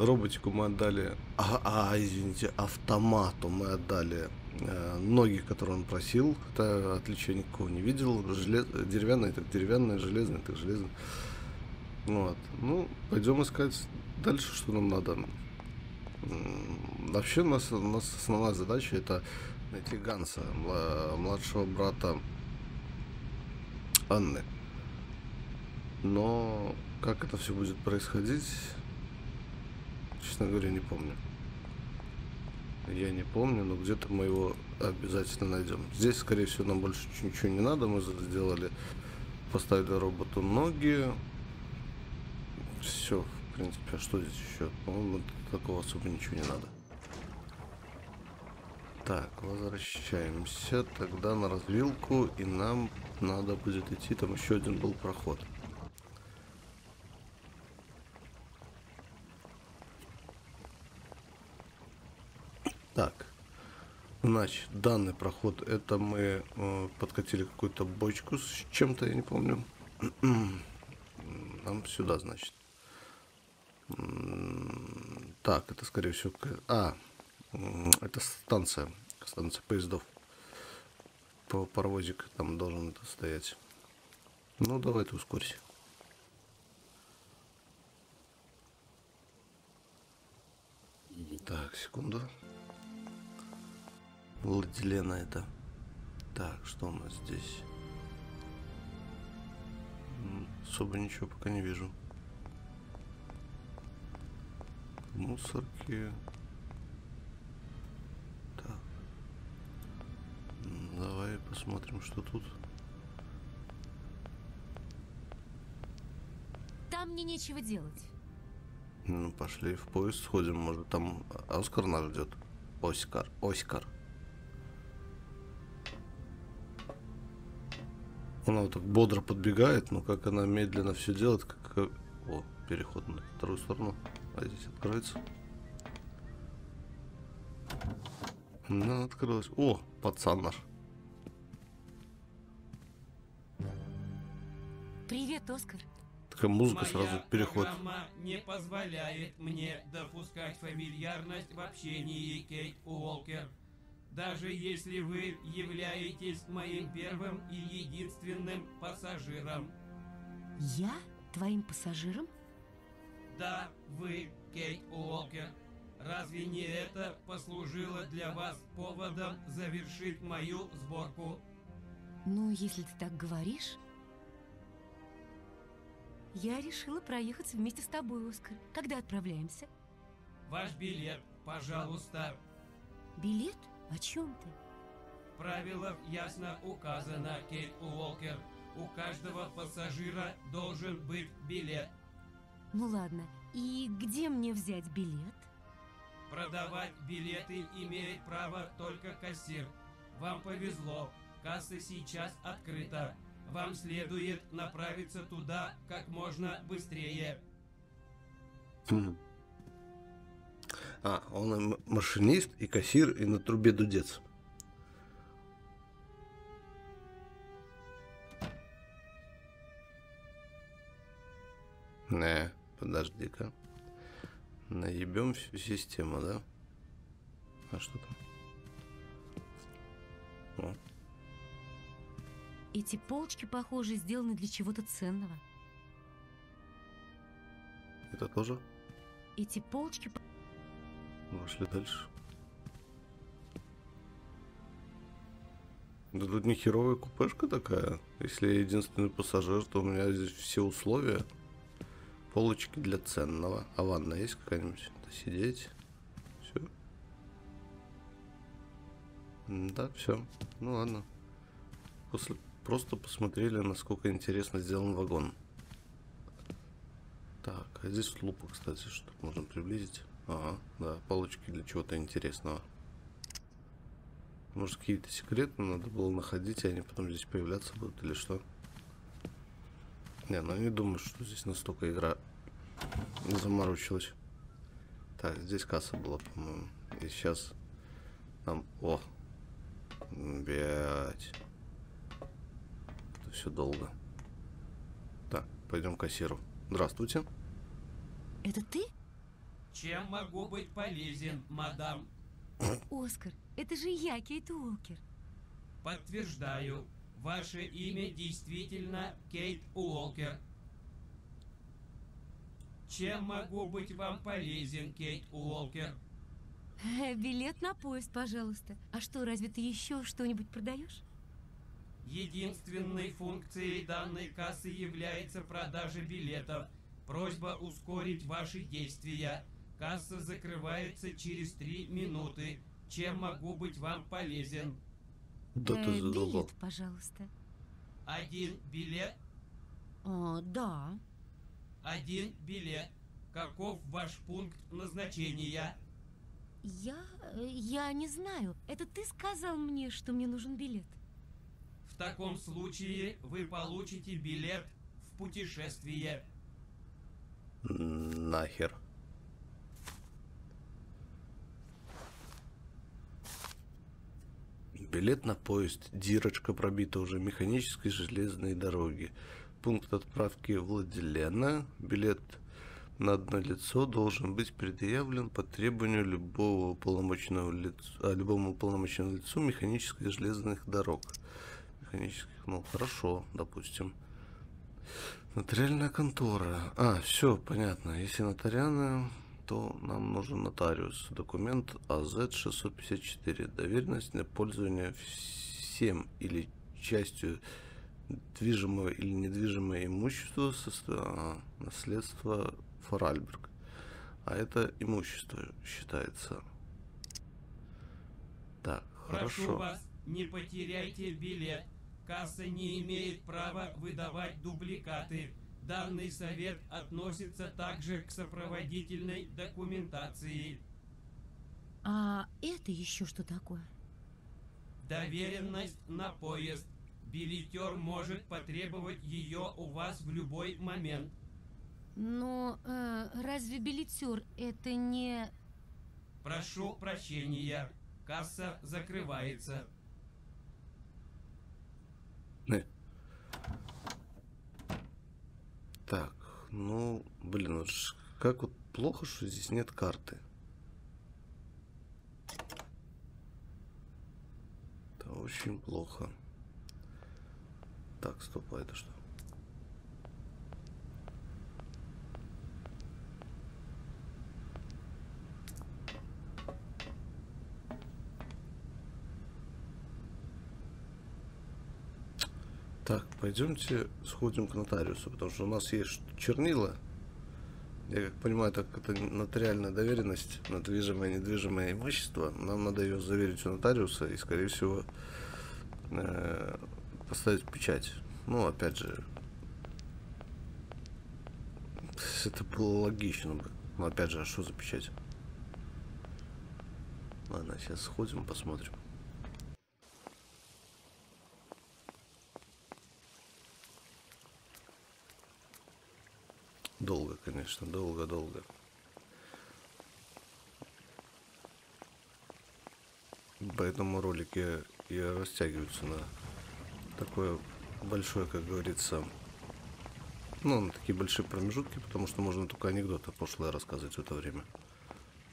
Роботику мы отдали... А, а, извините, автомату мы отдали э, ноги, которые он просил. Это отличия никакого не видел. Желез... Деревянные, так деревянные, железные, так железные. Вот. Ну, пойдем искать дальше, что нам надо. Вообще у нас, у нас основная задача это найти Ганса, мла- младшего брата Анны. Но как это все будет происходить, честно говоря, не помню. Я не помню, но где-то мы его обязательно найдем. Здесь, скорее всего, нам больше ничего не надо. Мы сделали, поставили роботу ноги. Все, в принципе, а что здесь еще? По-моему, такого особо ничего не надо. Так, возвращаемся тогда на развилку, и нам надо будет идти. Там еще один был проход. Так, значит, данный проход, это мы э, подкатили какую-то бочку с чем-то, я не помню. Нам сюда, значит. Так, это скорее всего... А, это станция, станция поездов. По паровозик там должен это стоять. Ну, давай ты ускорься. Так, секунду. Владилена это. Так, что у нас здесь? Особо ничего пока не вижу. Мусорки. Так. Давай посмотрим, что тут. Там мне нечего делать. Ну, пошли в поезд сходим. Может, там Оскар нас ждет. Оскар. Оскар. Она вот так бодро подбегает, но как она медленно все делает, как... э, О, переход на вторую сторону. А здесь откроется. Ну, открылась. О, пацан наш. Привет, Оскар. Такая музыка Моя сразу переход. не позволяет мне допускать фамильярность в общении, Кейт Уолкер. Даже если вы являетесь моим первым и единственным пассажиром. Я твоим пассажиром? Да, вы, Кейт Уолкер. Разве не это послужило для вас поводом завершить мою сборку? Ну, если ты так говоришь... Я решила проехать вместе с тобой, Оскар. Когда отправляемся? Ваш билет, пожалуйста. Билет? О чем ты? В правилах ясно указано, Кейт Уолкер. У каждого пассажира должен быть билет. Ну ладно. И где мне взять билет? Продавать билеты имеет право только кассир. Вам повезло. Касса сейчас открыта. Вам следует направиться туда как можно быстрее. А, он и машинист, и кассир, и на трубе дудец. Не, подожди-ка. Наебем всю систему, да? А что там? О, Эти полочки, похоже, сделаны для чего-то ценного. это тоже? Эти полочки... по- Пошли дальше. Да тут не херовая купешка такая. Если я единственный пассажир, то у меня здесь все условия. Полочки для ценного. А ванна есть какая-нибудь? Это сидеть. Все. Да, все. Ну ладно. После... Просто посмотрели, насколько интересно сделан вагон. Так, а здесь лупа, кстати, что можно приблизить. Ага, да, палочки для чего-то интересного. Может, какие-то секреты надо было находить, и они потом здесь появляться будут, или что? Не, ну не думаю, что здесь настолько игра заморочилась. Так, здесь касса была, по-моему. И сейчас там... О! Блять. Это все долго. Так, пойдем к кассиру. Здравствуйте. Это ты? Чем могу быть полезен, мадам? Оскар, это же я, Кейт Уокер. Подтверждаю, ваше имя действительно Кейт Уолкер. Чем могу быть вам полезен, Кейт Уолкер? Э, Билет на поезд, пожалуйста. А что, разве ты еще что-нибудь продаешь? Единственной функцией данной кассы является продажа билетов. Просьба ускорить ваши действия. Касса закрывается через три минуты. Чем могу быть вам полезен? Да Э, ты задолбал. билет, пожалуйста. Один билет, О, да. один билет. Каков ваш пункт назначения? Я... э, я не знаю. Это ты сказал мне, что мне нужен билет? В таком случае вы получите билет в путешествие. Нахер. Билет на поезд. Дирочка пробита уже механической железной дороги. Пункт отправки Владилена. Билет на одно лицо должен быть предъявлен по требованию любого уполномоченного лица, любому уполномоченному лицу механических железных дорог. Механических, ну хорошо, допустим. Нотариальная контора. А, все, понятно. Если нотариальная, то нам нужен нотариус. Документ А АЗ-654. Доверенность на пользование всем или частью движимого или недвижимого имущества а, наследства Форальберг. А это имущество считается. Так, Прошу хорошо. вас, не потеряйте билет. Касса не имеет права выдавать дубликаты. Данный совет относится также к сопроводительной документации. А это еще что такое? Доверенность на поезд. Билетер может потребовать ее у вас в любой момент. Но э, разве билетер это не... Прошу прощения. Касса закрывается. Не. Так, ну, блин, вот как вот плохо, что здесь нет карты. Это очень плохо. Так, стоп, а это что? Так, пойдемте сходим к нотариусу, потому что у нас есть чернила. Я как понимаю, так это нотариальная доверенность на движимое и недвижимое имущество. Нам надо ее заверить у нотариуса и, скорее всего, э, поставить печать. Ну, опять же, это было логично. Но опять же, а что за печать? Ладно, сейчас сходим, посмотрим. Долго, конечно, долго-долго. Поэтому ролики и растягиваются на такое большое, как говорится, ну, на такие большие промежутки, потому что можно только анекдоты прошлое рассказывать в это время.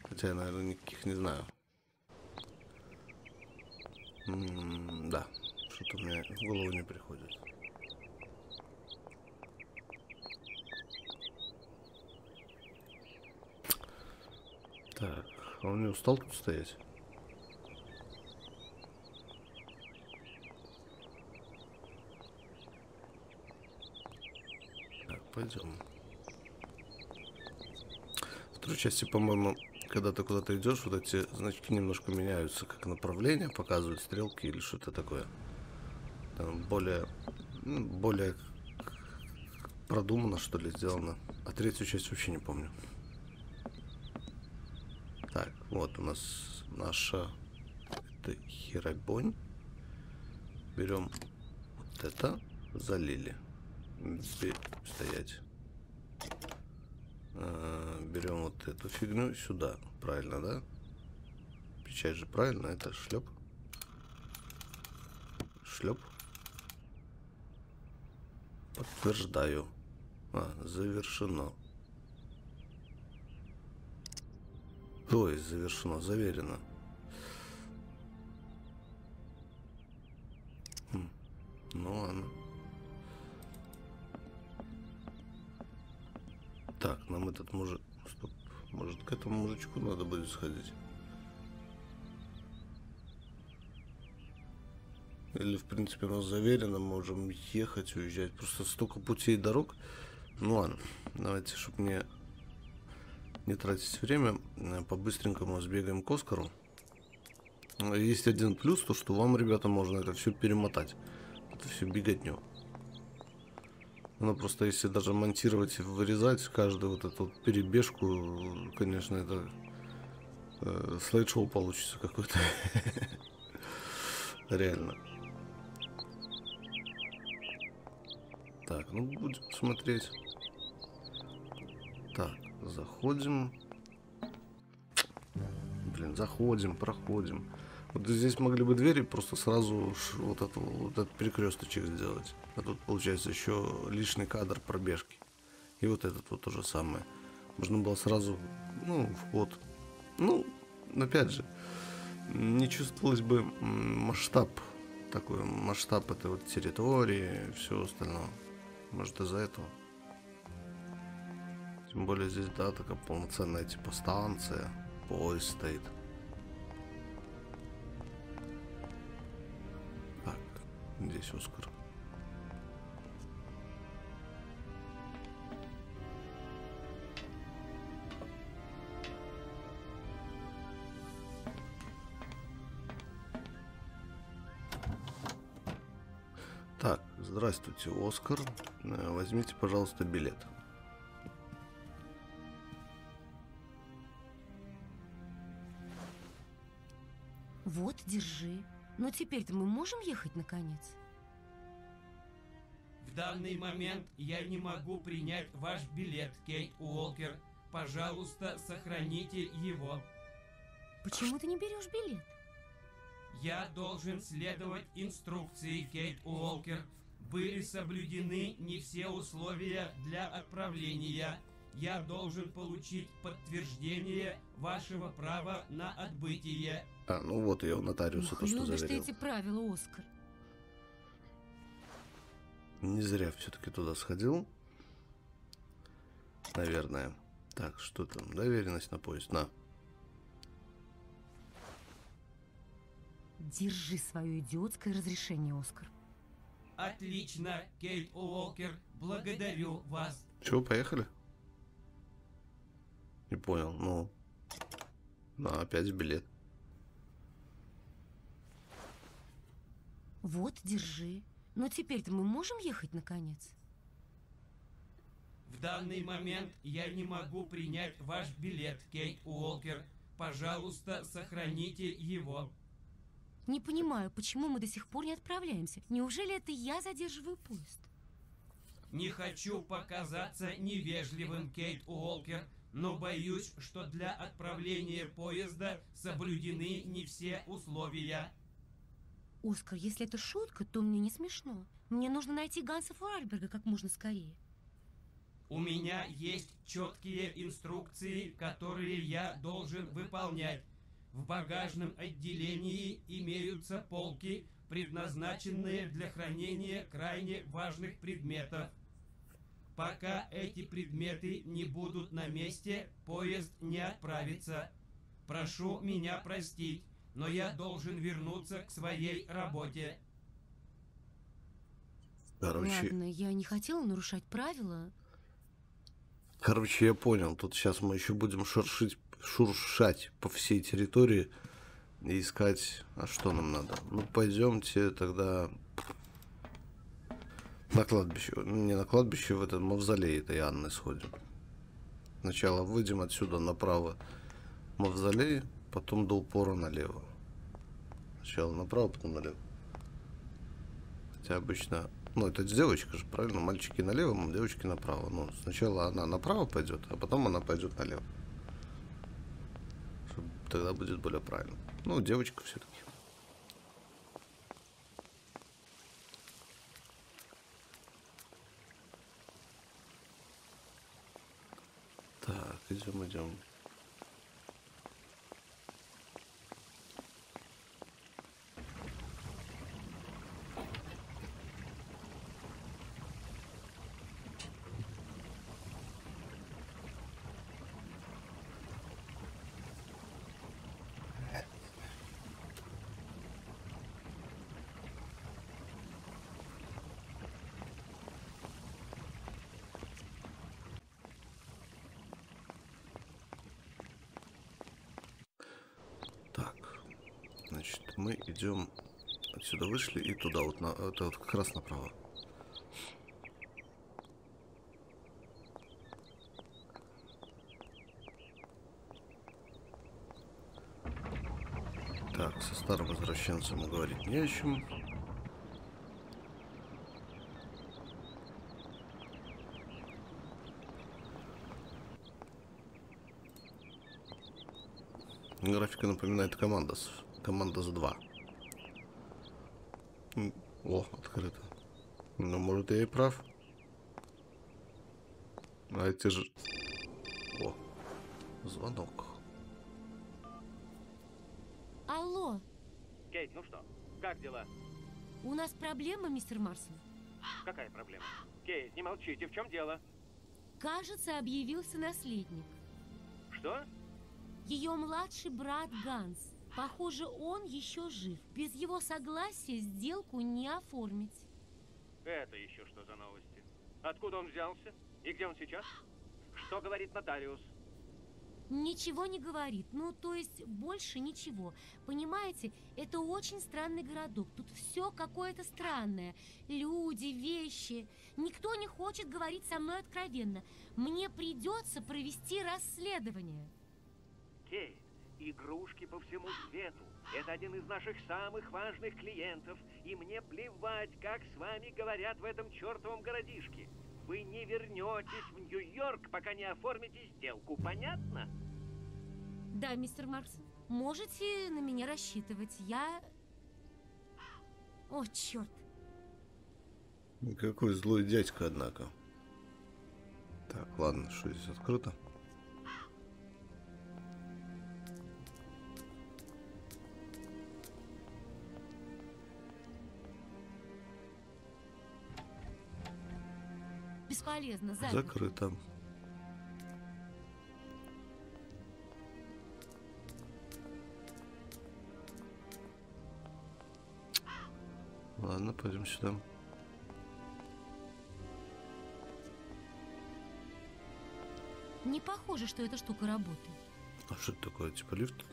Хотя я, наверное, никаких не знаю. М -м да, что-то мне в голову не приходит. Так, а он не устал тут стоять? Пойдем. В второй части, по-моему, когда ты куда-то идешь, вот эти значки немножко меняются, как направление, показывают стрелки или что-то такое. Там более, ну, более продумано, что ли, сделано. А третью часть вообще не помню. Вот у нас наша это херобонь. Берем вот это, залили. Стоять. А, берем вот эту фигню сюда. Правильно, да? Печать же правильно, это шлеп. Шлеп. Подтверждаю. А, завершено. То есть завершено, заверено. Хм. Ну ладно. Так, нам этот мужик... Стоп. Может, к этому мужичку надо будет сходить? Или, в принципе, у нас заверено, можем ехать, уезжать. Просто столько путей и дорог. Ну ладно, давайте, чтобы мне не тратить время, э, по-быстренькому сбегаем к Оскару. Есть один плюс, то что вам, ребята, можно это все перемотать. Это все беготню. Ну, просто если даже монтировать и вырезать каждую вот эту перебежку, конечно, это э, слайд-шоу получится какой-то. Реально. Так, ну будем смотреть. Так, заходим. Блин, заходим, проходим. Вот здесь могли бы двери просто сразу вот, это, вот этот перекресточек сделать. А тут получается еще лишний кадр пробежки. И вот этот вот то же самое. Можно было сразу, ну, вход. Ну, опять же, не чувствовалось бы масштаб такой, масштаб этой вот территории, все остальное. Может из-за этого. Тем более здесь, да, такая полноценная типа станция, поезд стоит. Так, здесь Оскар. Так, здравствуйте, Оскар. Э, возьмите, пожалуйста, билет. Вот, держи. Но теперь-то мы можем ехать наконец? В данный момент я не могу принять ваш билет, Кейт Уолкер. Пожалуйста, сохраните его. Почему ты не берешь билет? Я должен следовать инструкции, Кейт Уолкер. Были соблюдены не все условия для отправления. Я должен получить подтверждение вашего права на отбытие. А, ну вот я у нотариуса Ух, то, что любишь ты заверил. эти правила, Оскар. Не зря все-таки туда сходил. Наверное. Так, что там? Доверенность на поезд. На. Держи свое идиотское разрешение, Оскар. Отлично, Кейт Уолкер. Благодарю вас. Чего, поехали? Не понял, ну. На, опять билет. Вот, держи. Но теперь-то мы можем ехать наконец? В данный момент я не могу принять ваш билет, Кейт Уолкер. Пожалуйста, сохраните его. Не понимаю, почему мы до сих пор не отправляемся. Неужели это я задерживаю поезд? Не хочу показаться невежливым, Кейт Уолкер, но боюсь, что для отправления поезда соблюдены не все условия. Оскар, если это шутка, то мне не смешно. Мне нужно найти Ганса Форальберга как можно скорее. У меня есть четкие инструкции, которые я должен выполнять. В багажном отделении имеются полки, предназначенные для хранения крайне важных предметов. Пока эти предметы не будут на месте, поезд не отправится. Прошу меня простить, но я должен вернуться к своей работе. Короче, Ладно, я не хотела нарушать правила. короче, я понял. Тут сейчас мы еще будем шуршить, шуршать по всей территории искать. А что нам надо? Ну, пойдемте тогда на кладбище. Не на кладбище, в этот мавзолей этой Анны сходим. Сначала выйдем отсюда направо мавзолей, потом до упора налево. Сначала направо, потом налево. Хотя обычно... Ну, это девочка же, правильно? Мальчики налево, девочки направо. Ну, сначала она направо пойдет, а потом она пойдет налево. Тогда будет более правильно. Ну, девочка все-таки. Так, идем, идем. Так, значит, мы идем отсюда вышли и туда вот, на, это вот как раз направо. Так, со старым возвращенцем говорить не о чем. Графика напоминает командос. Командос 2. М, О, открыто. Ну, может, я и прав. А эти же... О, звонок. Алло, Кейт, ну что, как дела? у нас проблема, мистер Марсон? Какая проблема? Кейт, не молчите, в чем дело? Кажется, объявился наследник. Что? Ее младший брат Ганс. Похоже, он еще жив. Без его согласия сделку не оформить. Это еще что за новости? Откуда он взялся? И где он сейчас? Что говорит нотариус? Ничего не говорит. Ну, то есть, больше ничего. Понимаете, это очень странный городок. Тут все какое-то странное. Люди, вещи. Никто не хочет говорить со мной откровенно. Мне придется провести расследование. Кейт, игрушки по всему свету. Это один из наших самых важных клиентов. И мне плевать, как с вами говорят в этом чертовом городишке. Вы не вернетесь в Нью-Йорк, пока не оформите сделку. Понятно? Да, мистер Маркс, можете на меня рассчитывать. Я... О, черт. Какой злой дядька, однако. Так, ладно, что здесь открыто? Бесполезно, заперто. Закрыто. Ладно, пойдем сюда. Не похоже, что эта штука работает. А что это такое? Типа лифт?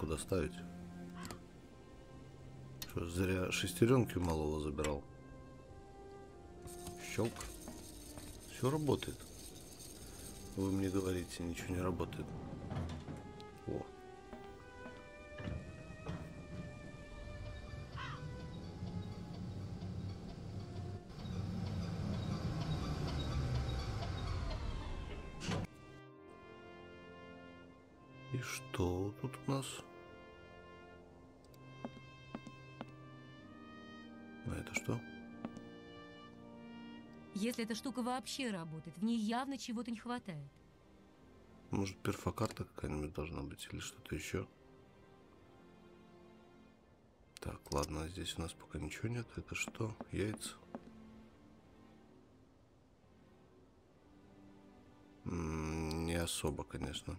Подсказывают, куда ставить. Что, зря шестеренки малого забирал. Щелк. Все работает. Вы мне говорите, ничего не работает. Если эта штука вообще работает, в ней явно чего-то не хватает. Может, перфокарта какая-нибудь должна быть или что-то еще? Так, ладно, здесь у нас пока ничего нет. Это что? Яйца? Не особо, конечно.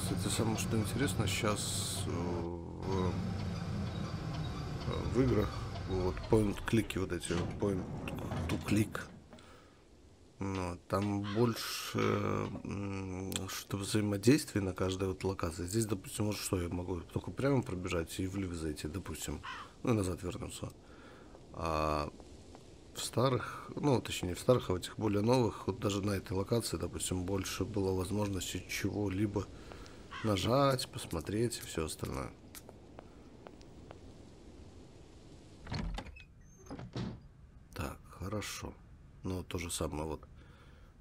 Кстати, самое что интересно, сейчас в, в играх вот point-клики вот эти, point to click, ну, там больше что взаимодействие на каждой вот локации. Здесь, допустим, вот что я могу только прямо пробежать и влево зайти, допустим, ну и назад вернуться. А в старых, ну, точнее, не в старых, а в этих более новых, вот даже на этой локации, допустим, больше было возможности чего-либо нажать, посмотреть и все остальное. Так, хорошо. Ну, то же самое вот.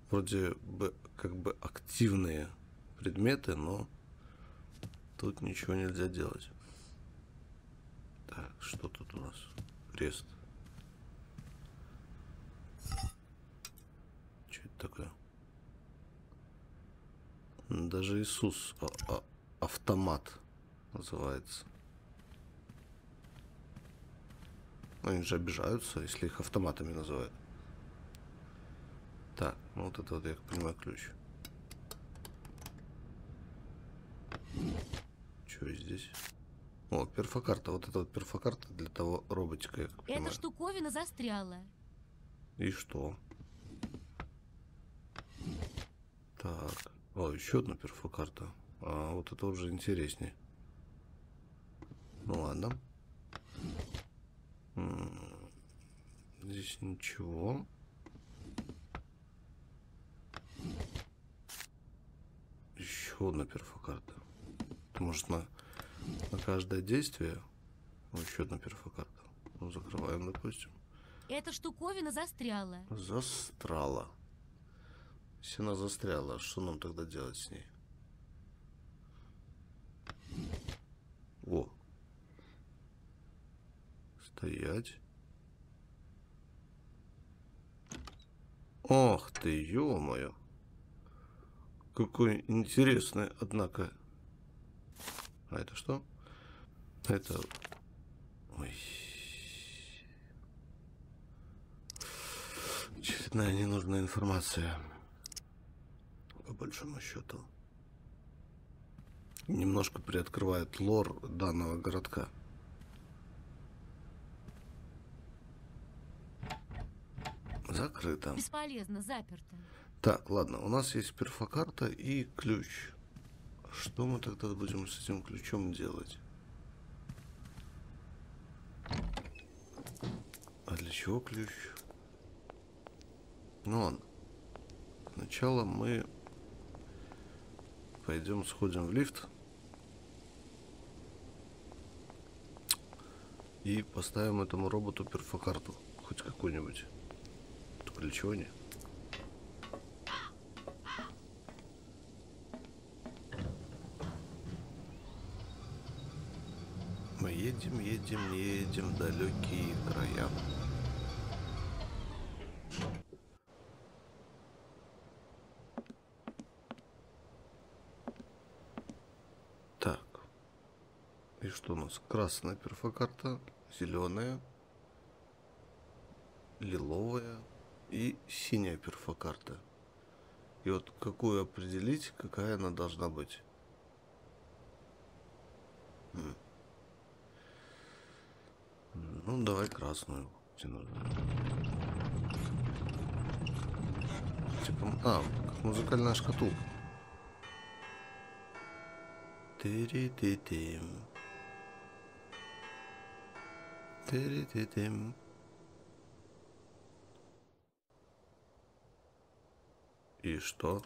Вроде бы как бы активные предметы, но тут ничего нельзя делать. Так, что тут у нас? Крест. Что это такое? Даже Иисус а- а- автомат называется. Они же обижаются, если их автоматами называют. Так, ну вот это вот, я понимаю, ключ. Что здесь? О, перфокарта. Вот это вот перфокарта для того роботика, я понимаю. Эта штуковина застряла. И что? Так. О, еще одна перфокарта. А вот это уже интереснее. Ну ладно. Здесь ничего. Еще одна перфокарта. Это может на, на каждое действие. Еще одна перфокарта. Ну, закрываем, допустим. Эта штуковина застряла. Застряла. Если она застряла, что нам тогда делать с ней? О. Стоять. Ох ты, ё-моё. Какой интересный, однако. А это что? Это... Ой. Очередная ненужная информация. По большому счету. Немножко приоткрывает лор данного городка. Закрыто. Бесполезно, заперто. Так, ладно, у нас есть перфокарта и ключ. Что мы тогда будем с этим ключом делать? А для чего ключ? Ну ладно. Сначала мы пойдем сходим в лифт. И поставим этому роботу перфокарту. Хоть какую-нибудь. Для? Мы едем, едем, едем в далекие края. Так. И что у нас? Красная перфокарта, зеленая, лиловая и синяя перфокарта. И вот какую определить, какая она должна быть? Ну, давай красную. Типа, а, как музыкальная шкатулка. Тири-ти-тим. Тири-ти-тим. И что?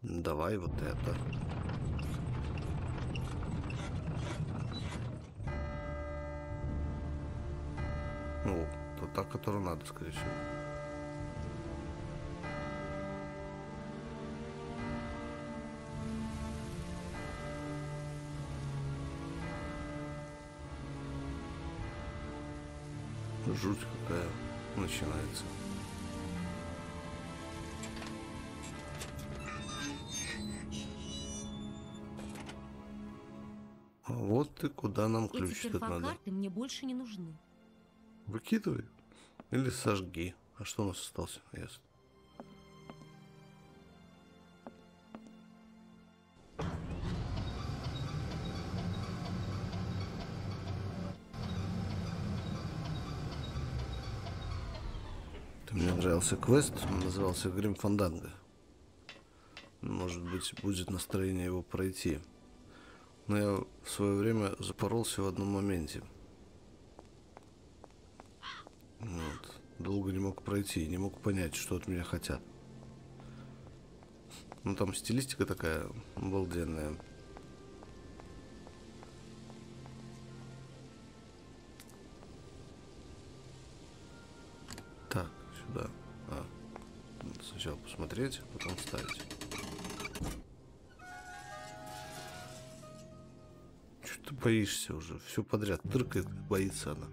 Давай вот это. Жуть какая начинается. А Вот и куда нам ключ Эти надо. мне больше не нужны. Выкидывай. Или сожги. А что у нас остался? Ясно. Это Мне нравился квест, он назывался Грим Фанданго. Может быть, будет настроение его пройти. Но я в свое время запоролся в одном моменте. Вот. Долго не мог пройти, не мог понять, что от меня хотят. Ну там стилистика такая обалденная. Так, сюда. А, сначала посмотреть, потом вставить. Что ты боишься уже? Все подряд тыркает, боится она.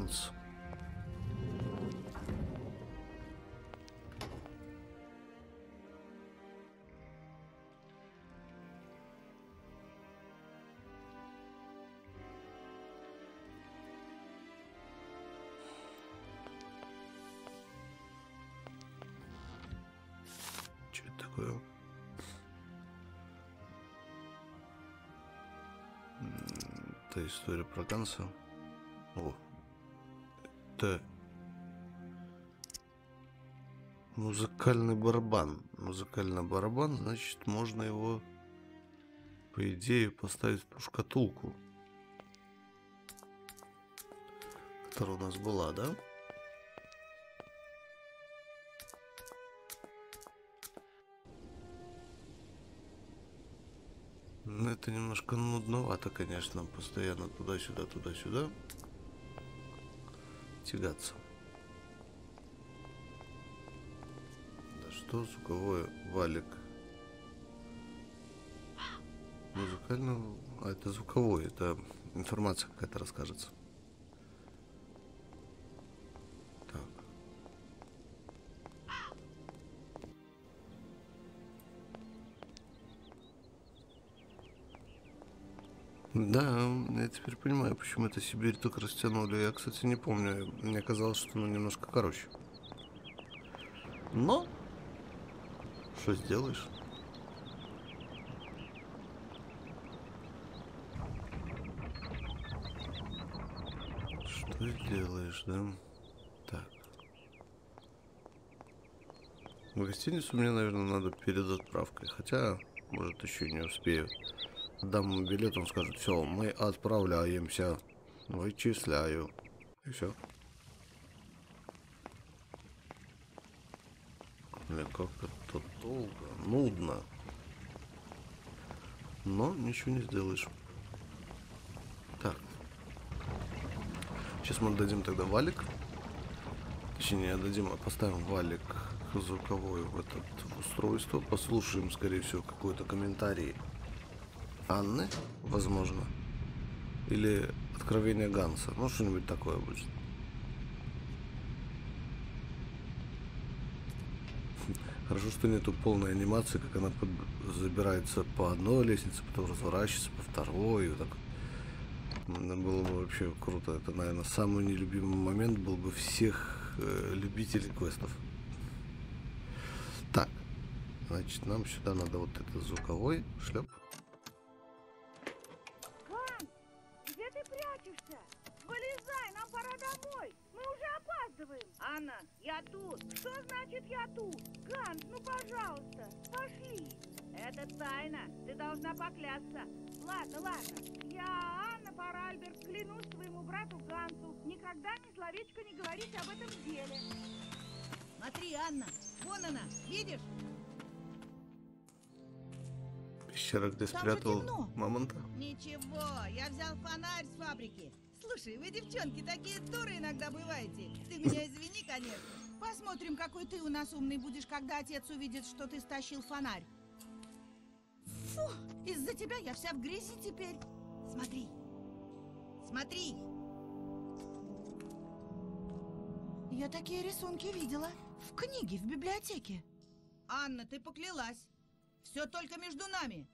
Ганс. Что это такое? Это история про Ганса. Это музыкальный барабан. Музыкальный барабан, значит, можно его, по идее, поставить в ту шкатулку, которая у нас была, да? Ну, это немножко нудновато, конечно, постоянно туда-сюда, туда-сюда тягаться. Да что звуковое валик? Музыкальный... А это звуковой, это информация какая-то расскажется. Так. Да, я теперь понимаю, почему это Сибирь так растянули. Я, кстати, не помню. Мне казалось, что оно немножко короче. Но, что сделаешь? Что сделаешь, да? Так. В гостиницу мне, наверное, надо перед отправкой. Хотя, может, еще не успею. Дам ему билет, он скажет, все, мы отправляемся. Вычисляю. И все. Бля, как это долго, нудно. Но ничего не сделаешь. Так. Сейчас мы дадим тогда валик. Точнее, дадим, а поставим валик звуковой в это устройство. Послушаем, скорее всего, какой-то комментарий Анны, возможно. Или откровение Ганса. Ну, что-нибудь такое будет. Хорошо, что нету полной анимации, как она под... забирается по одной лестнице, потом разворачивается по второй. И вот так. Было бы вообще круто. Это, наверное, самый нелюбимый момент был бы всех э, любителей квестов. Так, значит, нам сюда надо вот этот звуковой шлеп. Поклясться. Ладно, ладно. Я, Анна Паральберг, клянусь своему брату Гансу, никогда ни словечко не говорить об этом деле. Смотри, Анна, вон она, видишь? Пещера, где Там же спрятал мамонта. Ничего, я взял фонарь с фабрики. Слушай, вы, девчонки, такие дуры иногда бываете. Ты меня извини, конечно. Посмотрим, какой ты у нас умный будешь, когда отец увидит, что ты стащил фонарь. Фу, из-за тебя я вся в грязи теперь. Смотри, смотри. Я такие рисунки видела. В книге, в библиотеке. Анна, ты поклялась. Все только между нами.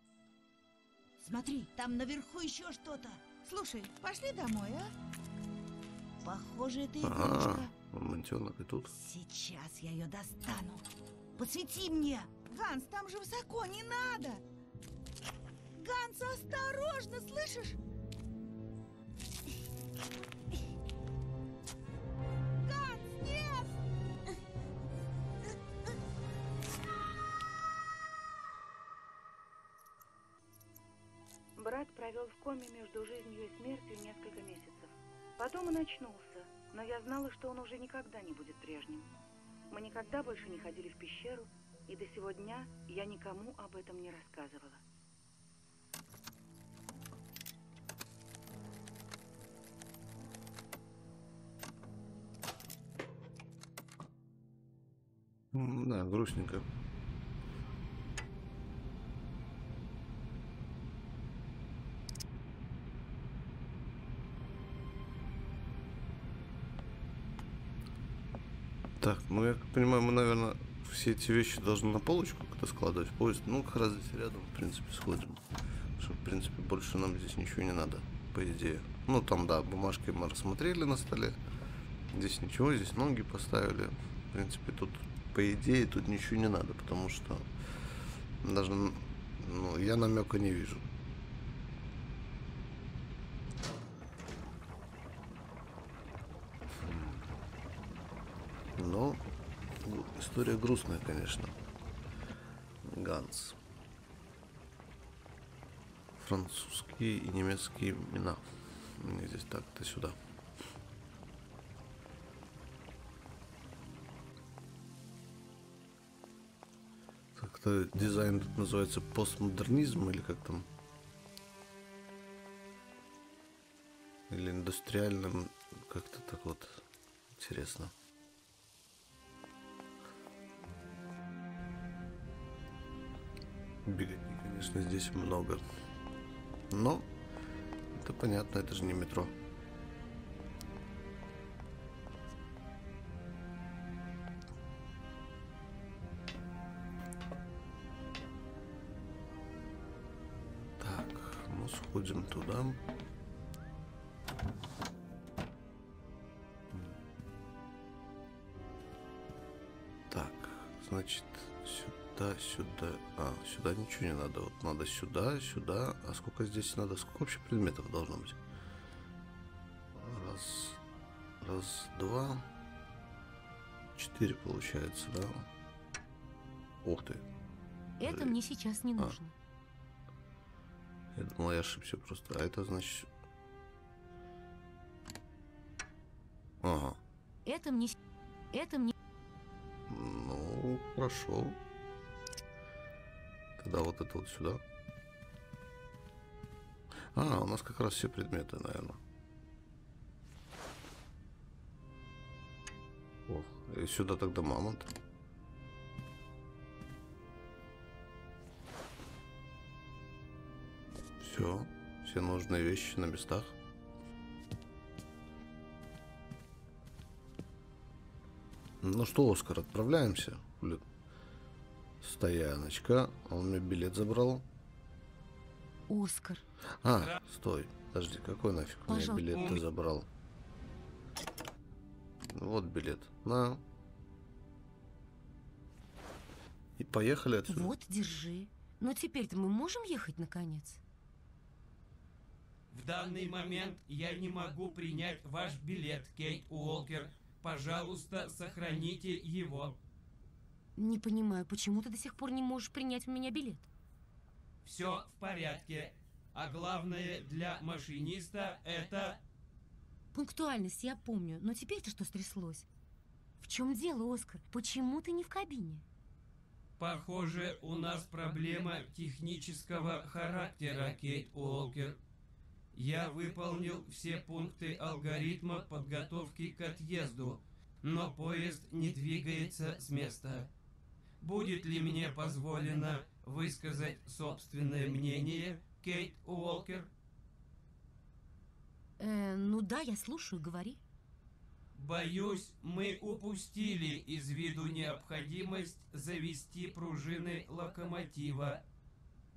Смотри, там наверху еще что-то. Слушай, пошли домой, а? Похоже, это игрушка. А, мамонтенок и тут. Сейчас я ее достану. Посвети мне. Ганс, там же высоко, не надо. Ганс, осторожно, слышишь? Ганс, нет! Брат провел в коме между жизнью и смертью несколько месяцев. Потом он очнулся, но я знала, что он уже никогда не будет прежним. Мы никогда больше не ходили в пещеру, и до сего дня я никому об этом не рассказывала. Да, грустненько. Так, ну я понимаю, мы, наверное, все эти вещи должны на полочку как-то складывать поезд. Ну, как раз здесь рядом, в принципе, сходим. Потому что, в принципе, больше нам здесь ничего не надо, по идее. Ну, там, да, бумажки мы рассмотрели на столе. Здесь ничего, здесь ноги поставили. В принципе, тут, по идее, тут ничего не надо, потому что даже, ну, я намека не вижу. Но ну, история грустная, конечно. Ганс. Французские и немецкие имена. Мне здесь так-то сюда. Как-то дизайн называется постмодернизм или как там? Или индустриальным, как-то так вот интересно. Беготни, конечно, здесь много. Но это понятно, это же не метро. Туда. Так, значит, сюда, сюда. А, сюда ничего не надо. Вот надо сюда, сюда. А сколько здесь надо? Сколько вообще предметов должно быть? Раз, раз, два, четыре получается, да? Ух ты. Это мне сейчас не А. Я думал, я ошибся просто. А это значит... Ага. Это мне... Это мне... Ну, хорошо. Тогда вот это вот сюда. А, у нас как раз все предметы, наверное. Ох, и сюда тогда мамонт. Все, все нужные вещи на местах. Ну что, Оскар, отправляемся. Блин. Стояночка. Он мне билет забрал. Оскар. А, стой. Подожди, какой нафиг Пожалуйста. билет ты забрал? Вот билет. На. И поехали отсюда. Вот, держи. Но теперь-то мы можем ехать, наконец? В данный момент я не могу принять ваш билет, Кейт Уолкер. Пожалуйста, сохраните его. Не понимаю, почему ты до сих пор не можешь принять у меня билет? Все в порядке. А главное для машиниста это... Пунктуальность я помню, но теперь-то что стряслось? В чем дело, Оскар? Почему ты не в кабине? Похоже, у нас проблема технического характера, Кейт Уолкер. Я выполнил все пункты алгоритма подготовки к отъезду, но поезд не двигается с места. Будет ли мне позволено высказать собственное мнение, Кейт Уолкер? Э, ну да, я слушаю, говори. Боюсь, мы упустили из виду необходимость завести пружины локомотива.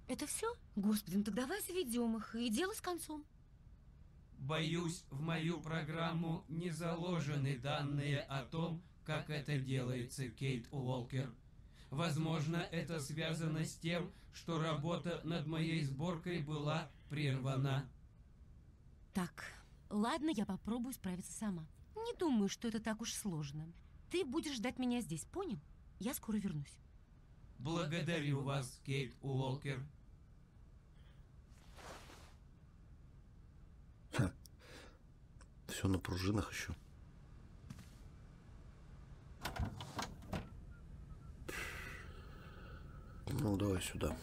Это все? Господи, ну так давай заведем их, и дело с концом. Боюсь, в мою программу не заложены данные о том, как это делается, Кейт Уолкер. Возможно, это связано с тем, что работа над моей сборкой была прервана. Так, ладно, я попробую справиться сама. Не думаю, что это так уж сложно. Ты будешь ждать меня здесь, понял? Я скоро вернусь. Благодарю вас, Кейт Уолкер. Все на пружинах еще. Ну, давай сюда.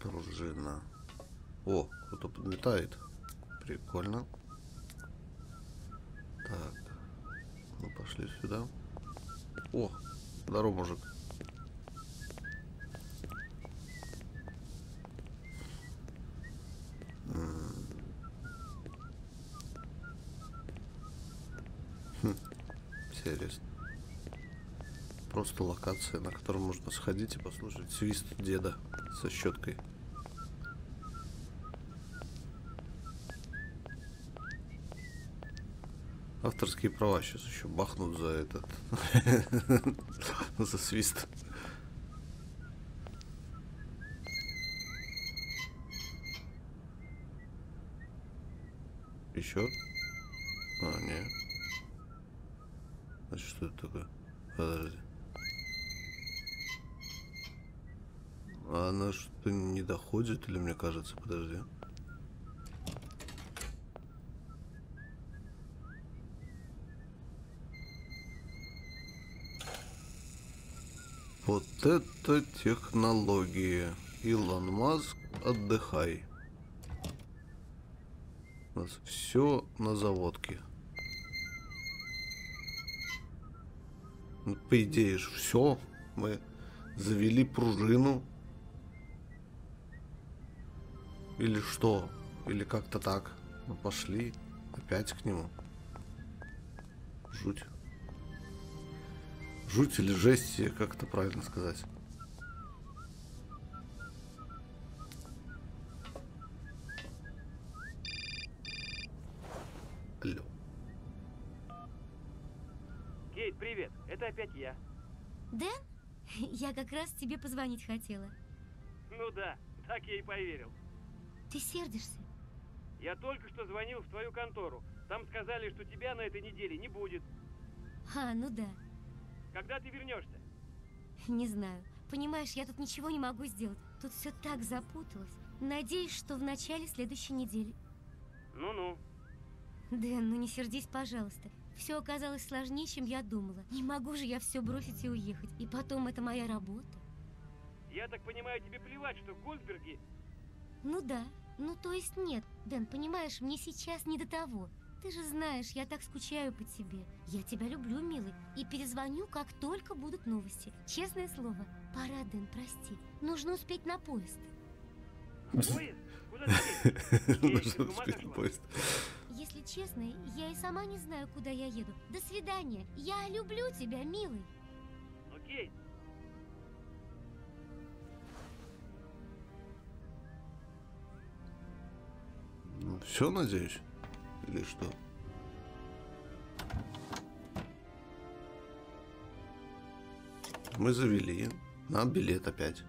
Пружина. О, кто-то подметает. Прикольно. Так. Ну, пошли сюда. О, здорово, мужик. Интересно. Просто локация, на которую можно сходить и послушать свист деда со щеткой. Авторские права сейчас еще бахнут за этот за свист. Еще? А, нет. Значит, что это такое? Подожди. А она что не доходит или мне кажется? Подожди. Вот это технология. Илон Маск, отдыхай. У нас все на заводке. Ну, по идее же все. Мы завели пружину. Или что? Или как-то так. Мы пошли опять к нему. Жуть. Жуть или жесть, как это правильно сказать. Алло. Кейт, привет. Это опять я. Дэн? Я как раз тебе позвонить хотела. Ну да, так я и поверил. Ты сердишься? Я только что звонил в твою контору. Там сказали, что тебя на этой неделе не будет. А, ну да. Когда ты вернешься? Не знаю. Понимаешь, я тут ничего не могу сделать. Тут все так запуталось. Надеюсь, что в начале следующей недели. Ну-ну. Дэн, ну не сердись, пожалуйста. Все оказалось сложнее, чем я думала. Не могу же я все бросить и уехать. И потом, это моя работа. Я так понимаю, тебе плевать, что Гольдберги... Ну да. Ну то есть нет. Дэн, понимаешь, мне сейчас не до того. Ты же знаешь, я так скучаю по тебе. Я тебя люблю, милый. И перезвоню, как только будут новости. Честное слово. Пора, Дэн, прости. Нужно успеть на поезд. Поезд? Куда ты с ума сошла? поезд. Если честно, я и сама не знаю, куда я еду. До свидания. Я люблю тебя, милый. Ну, Кейт, Ну, все, надеюсь? Или что? Мы завели. Нам билет опять.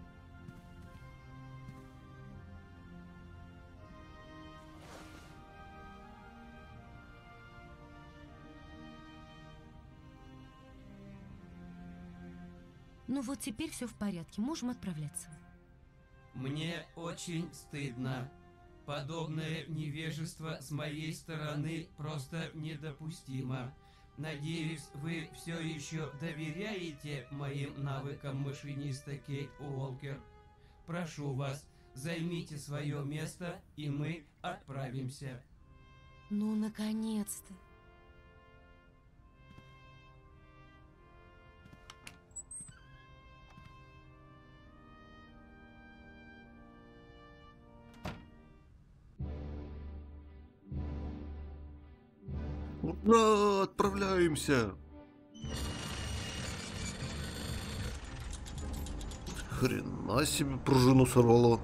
Ну вот теперь все в порядке, можем отправляться. Мне очень стыдно. Подобное невежество с моей стороны просто недопустимо. Надеюсь, вы все еще доверяете моим навыкам машиниста Кейт Уолкер. Прошу вас, займите свое место, и мы отправимся. Ну, наконец-то. Ура, отправляемся. Хрена себе пружину сорвало.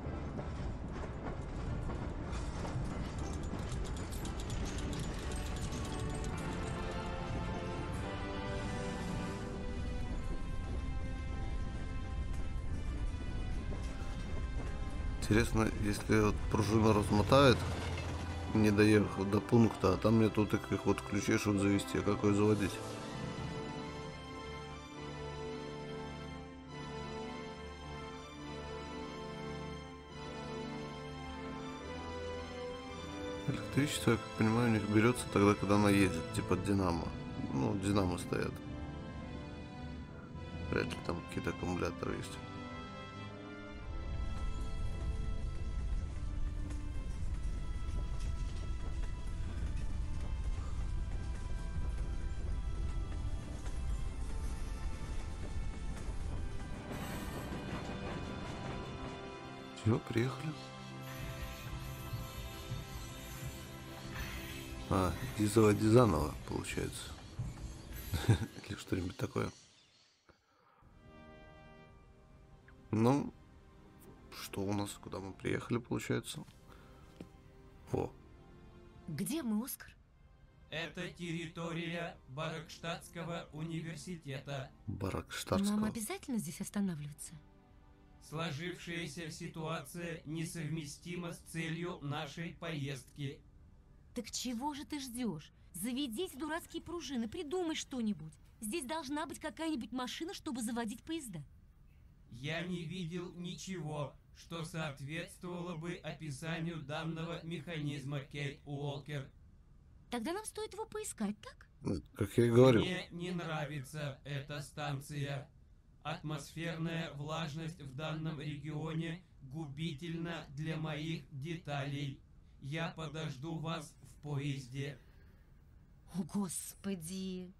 Интересно, если вот пружина размотает, не доехав до пункта, а там мне тут таких вот ключей, чтобы завести, а как ее заводить? Электричество, я понимаю, у них берется тогда, когда она едет, типа динамо. Ну, динамо стоят. Вряд ли там какие-то аккумуляторы есть. Все, приехали. А, и заводи заново, получается. Или что-нибудь такое. Ну, что у нас, куда мы приехали, получается? О, Где мы, Оскар? Это территория Баракштадтского университета. барак Нам обязательно здесь останавливаться? Сложившаяся ситуация несовместима с целью нашей поездки. Так чего же ты ждешь? Заведите дурацкие пружины, придумай что-нибудь. Здесь должна быть какая-нибудь машина, чтобы заводить поезда. Я не видел ничего, что соответствовало бы описанию данного механизма, Кейт Уолкер. Тогда нам стоит его поискать, так? Как я и говорю. Мне не нравится эта станция. Атмосферная влажность в данном регионе губительна для моих деталей. Я подожду вас в поезде. О, Господи!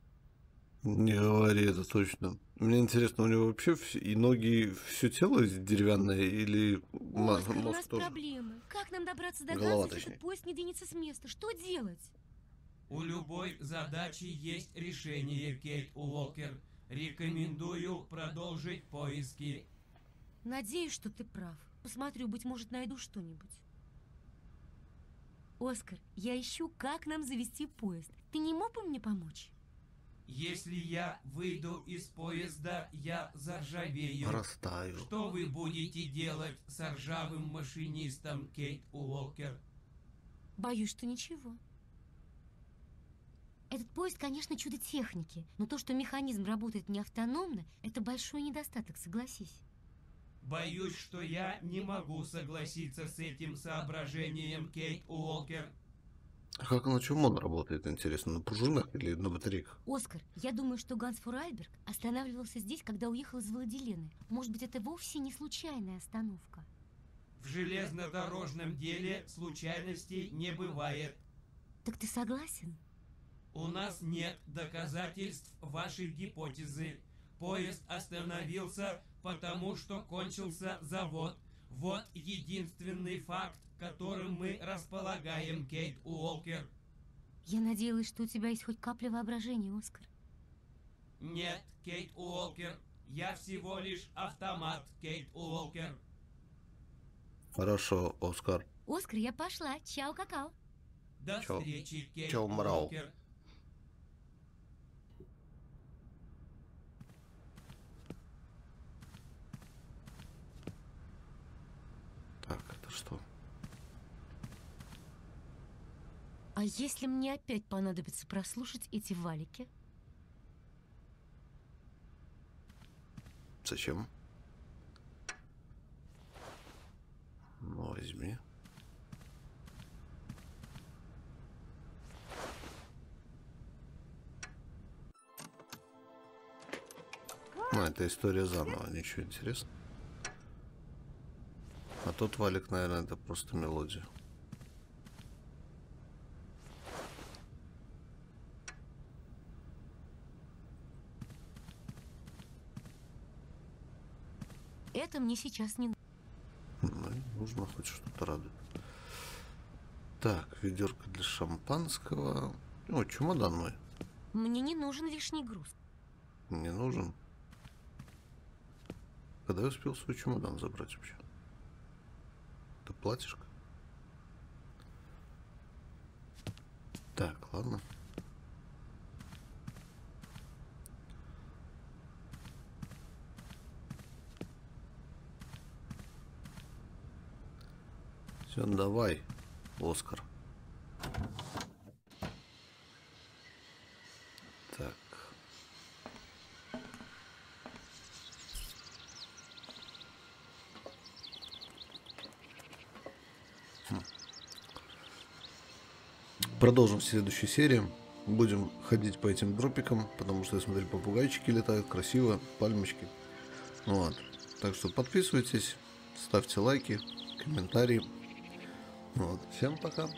Не говори это точно. Мне интересно, у него вообще и ноги, все тело деревянное или ма- Оскар, у мозг нас тоже? проблемы. Как нам добраться до Голова, Ганса, если поезд не двинется с места? Что делать? У любой задачи есть решение, Кейт Уолкер. Рекомендую продолжить поиски. Надеюсь, что ты прав. Посмотрю, быть может, найду что-нибудь. Оскар, я ищу, как нам завести поезд. Ты не мог бы мне помочь? Если я выйду из поезда, я заржавею. Растаю. Что вы будете делать с ржавым машинистом, Кейт Уолкер? Боюсь, что ничего. Этот поезд, конечно, чудо техники, но то, что механизм работает не автономно, это большой недостаток, согласись. Боюсь, что я не могу согласиться с этим соображением, Кейт Уолкер. А как на чем он работает, интересно? На пружинах или на батарейках? Оскар, я думаю, что Ганс Фуральберг останавливался здесь, когда уехал из Владилены. Может быть, это вовсе не случайная остановка. В железнодорожном деле случайностей не бывает. Так ты согласен? У нас нет доказательств вашей гипотезы. Поезд остановился, потому что кончился завод. Вот единственный факт, которым мы располагаем, Кейт Уолкер. Я надеялась, что у тебя есть хоть капля воображения, Оскар. Нет, Кейт Уолкер, я всего лишь автомат, Кейт Уолкер. Хорошо, Оскар. Оскар, я пошла. Чао, какао. До Чао. встречи, Кейт Чао, мрау. Уолкер. Так, это что? А если мне опять понадобится прослушать эти валики? Зачем? Ну, возьми. А, это история заново, ничего интересного. А тот валик, наверное, это просто мелодия. Это мне сейчас не Ну, нужно хоть что-то радует. Так, ведерко для шампанского. О, чемодан мой. Мне не нужен лишний груз. Не нужен. Когда я успел свой чемодан забрать вообще? Это платьишко? Так, ладно. Все, давай, Оскар. Так. Хм. Продолжим в следующей серии. Будем ходить по этим дропикам, потому что я смотрю, попугайчики летают, красиво, пальмочки. Вот. Так что подписывайтесь, ставьте лайки, комментарии. Вот. Всем пока.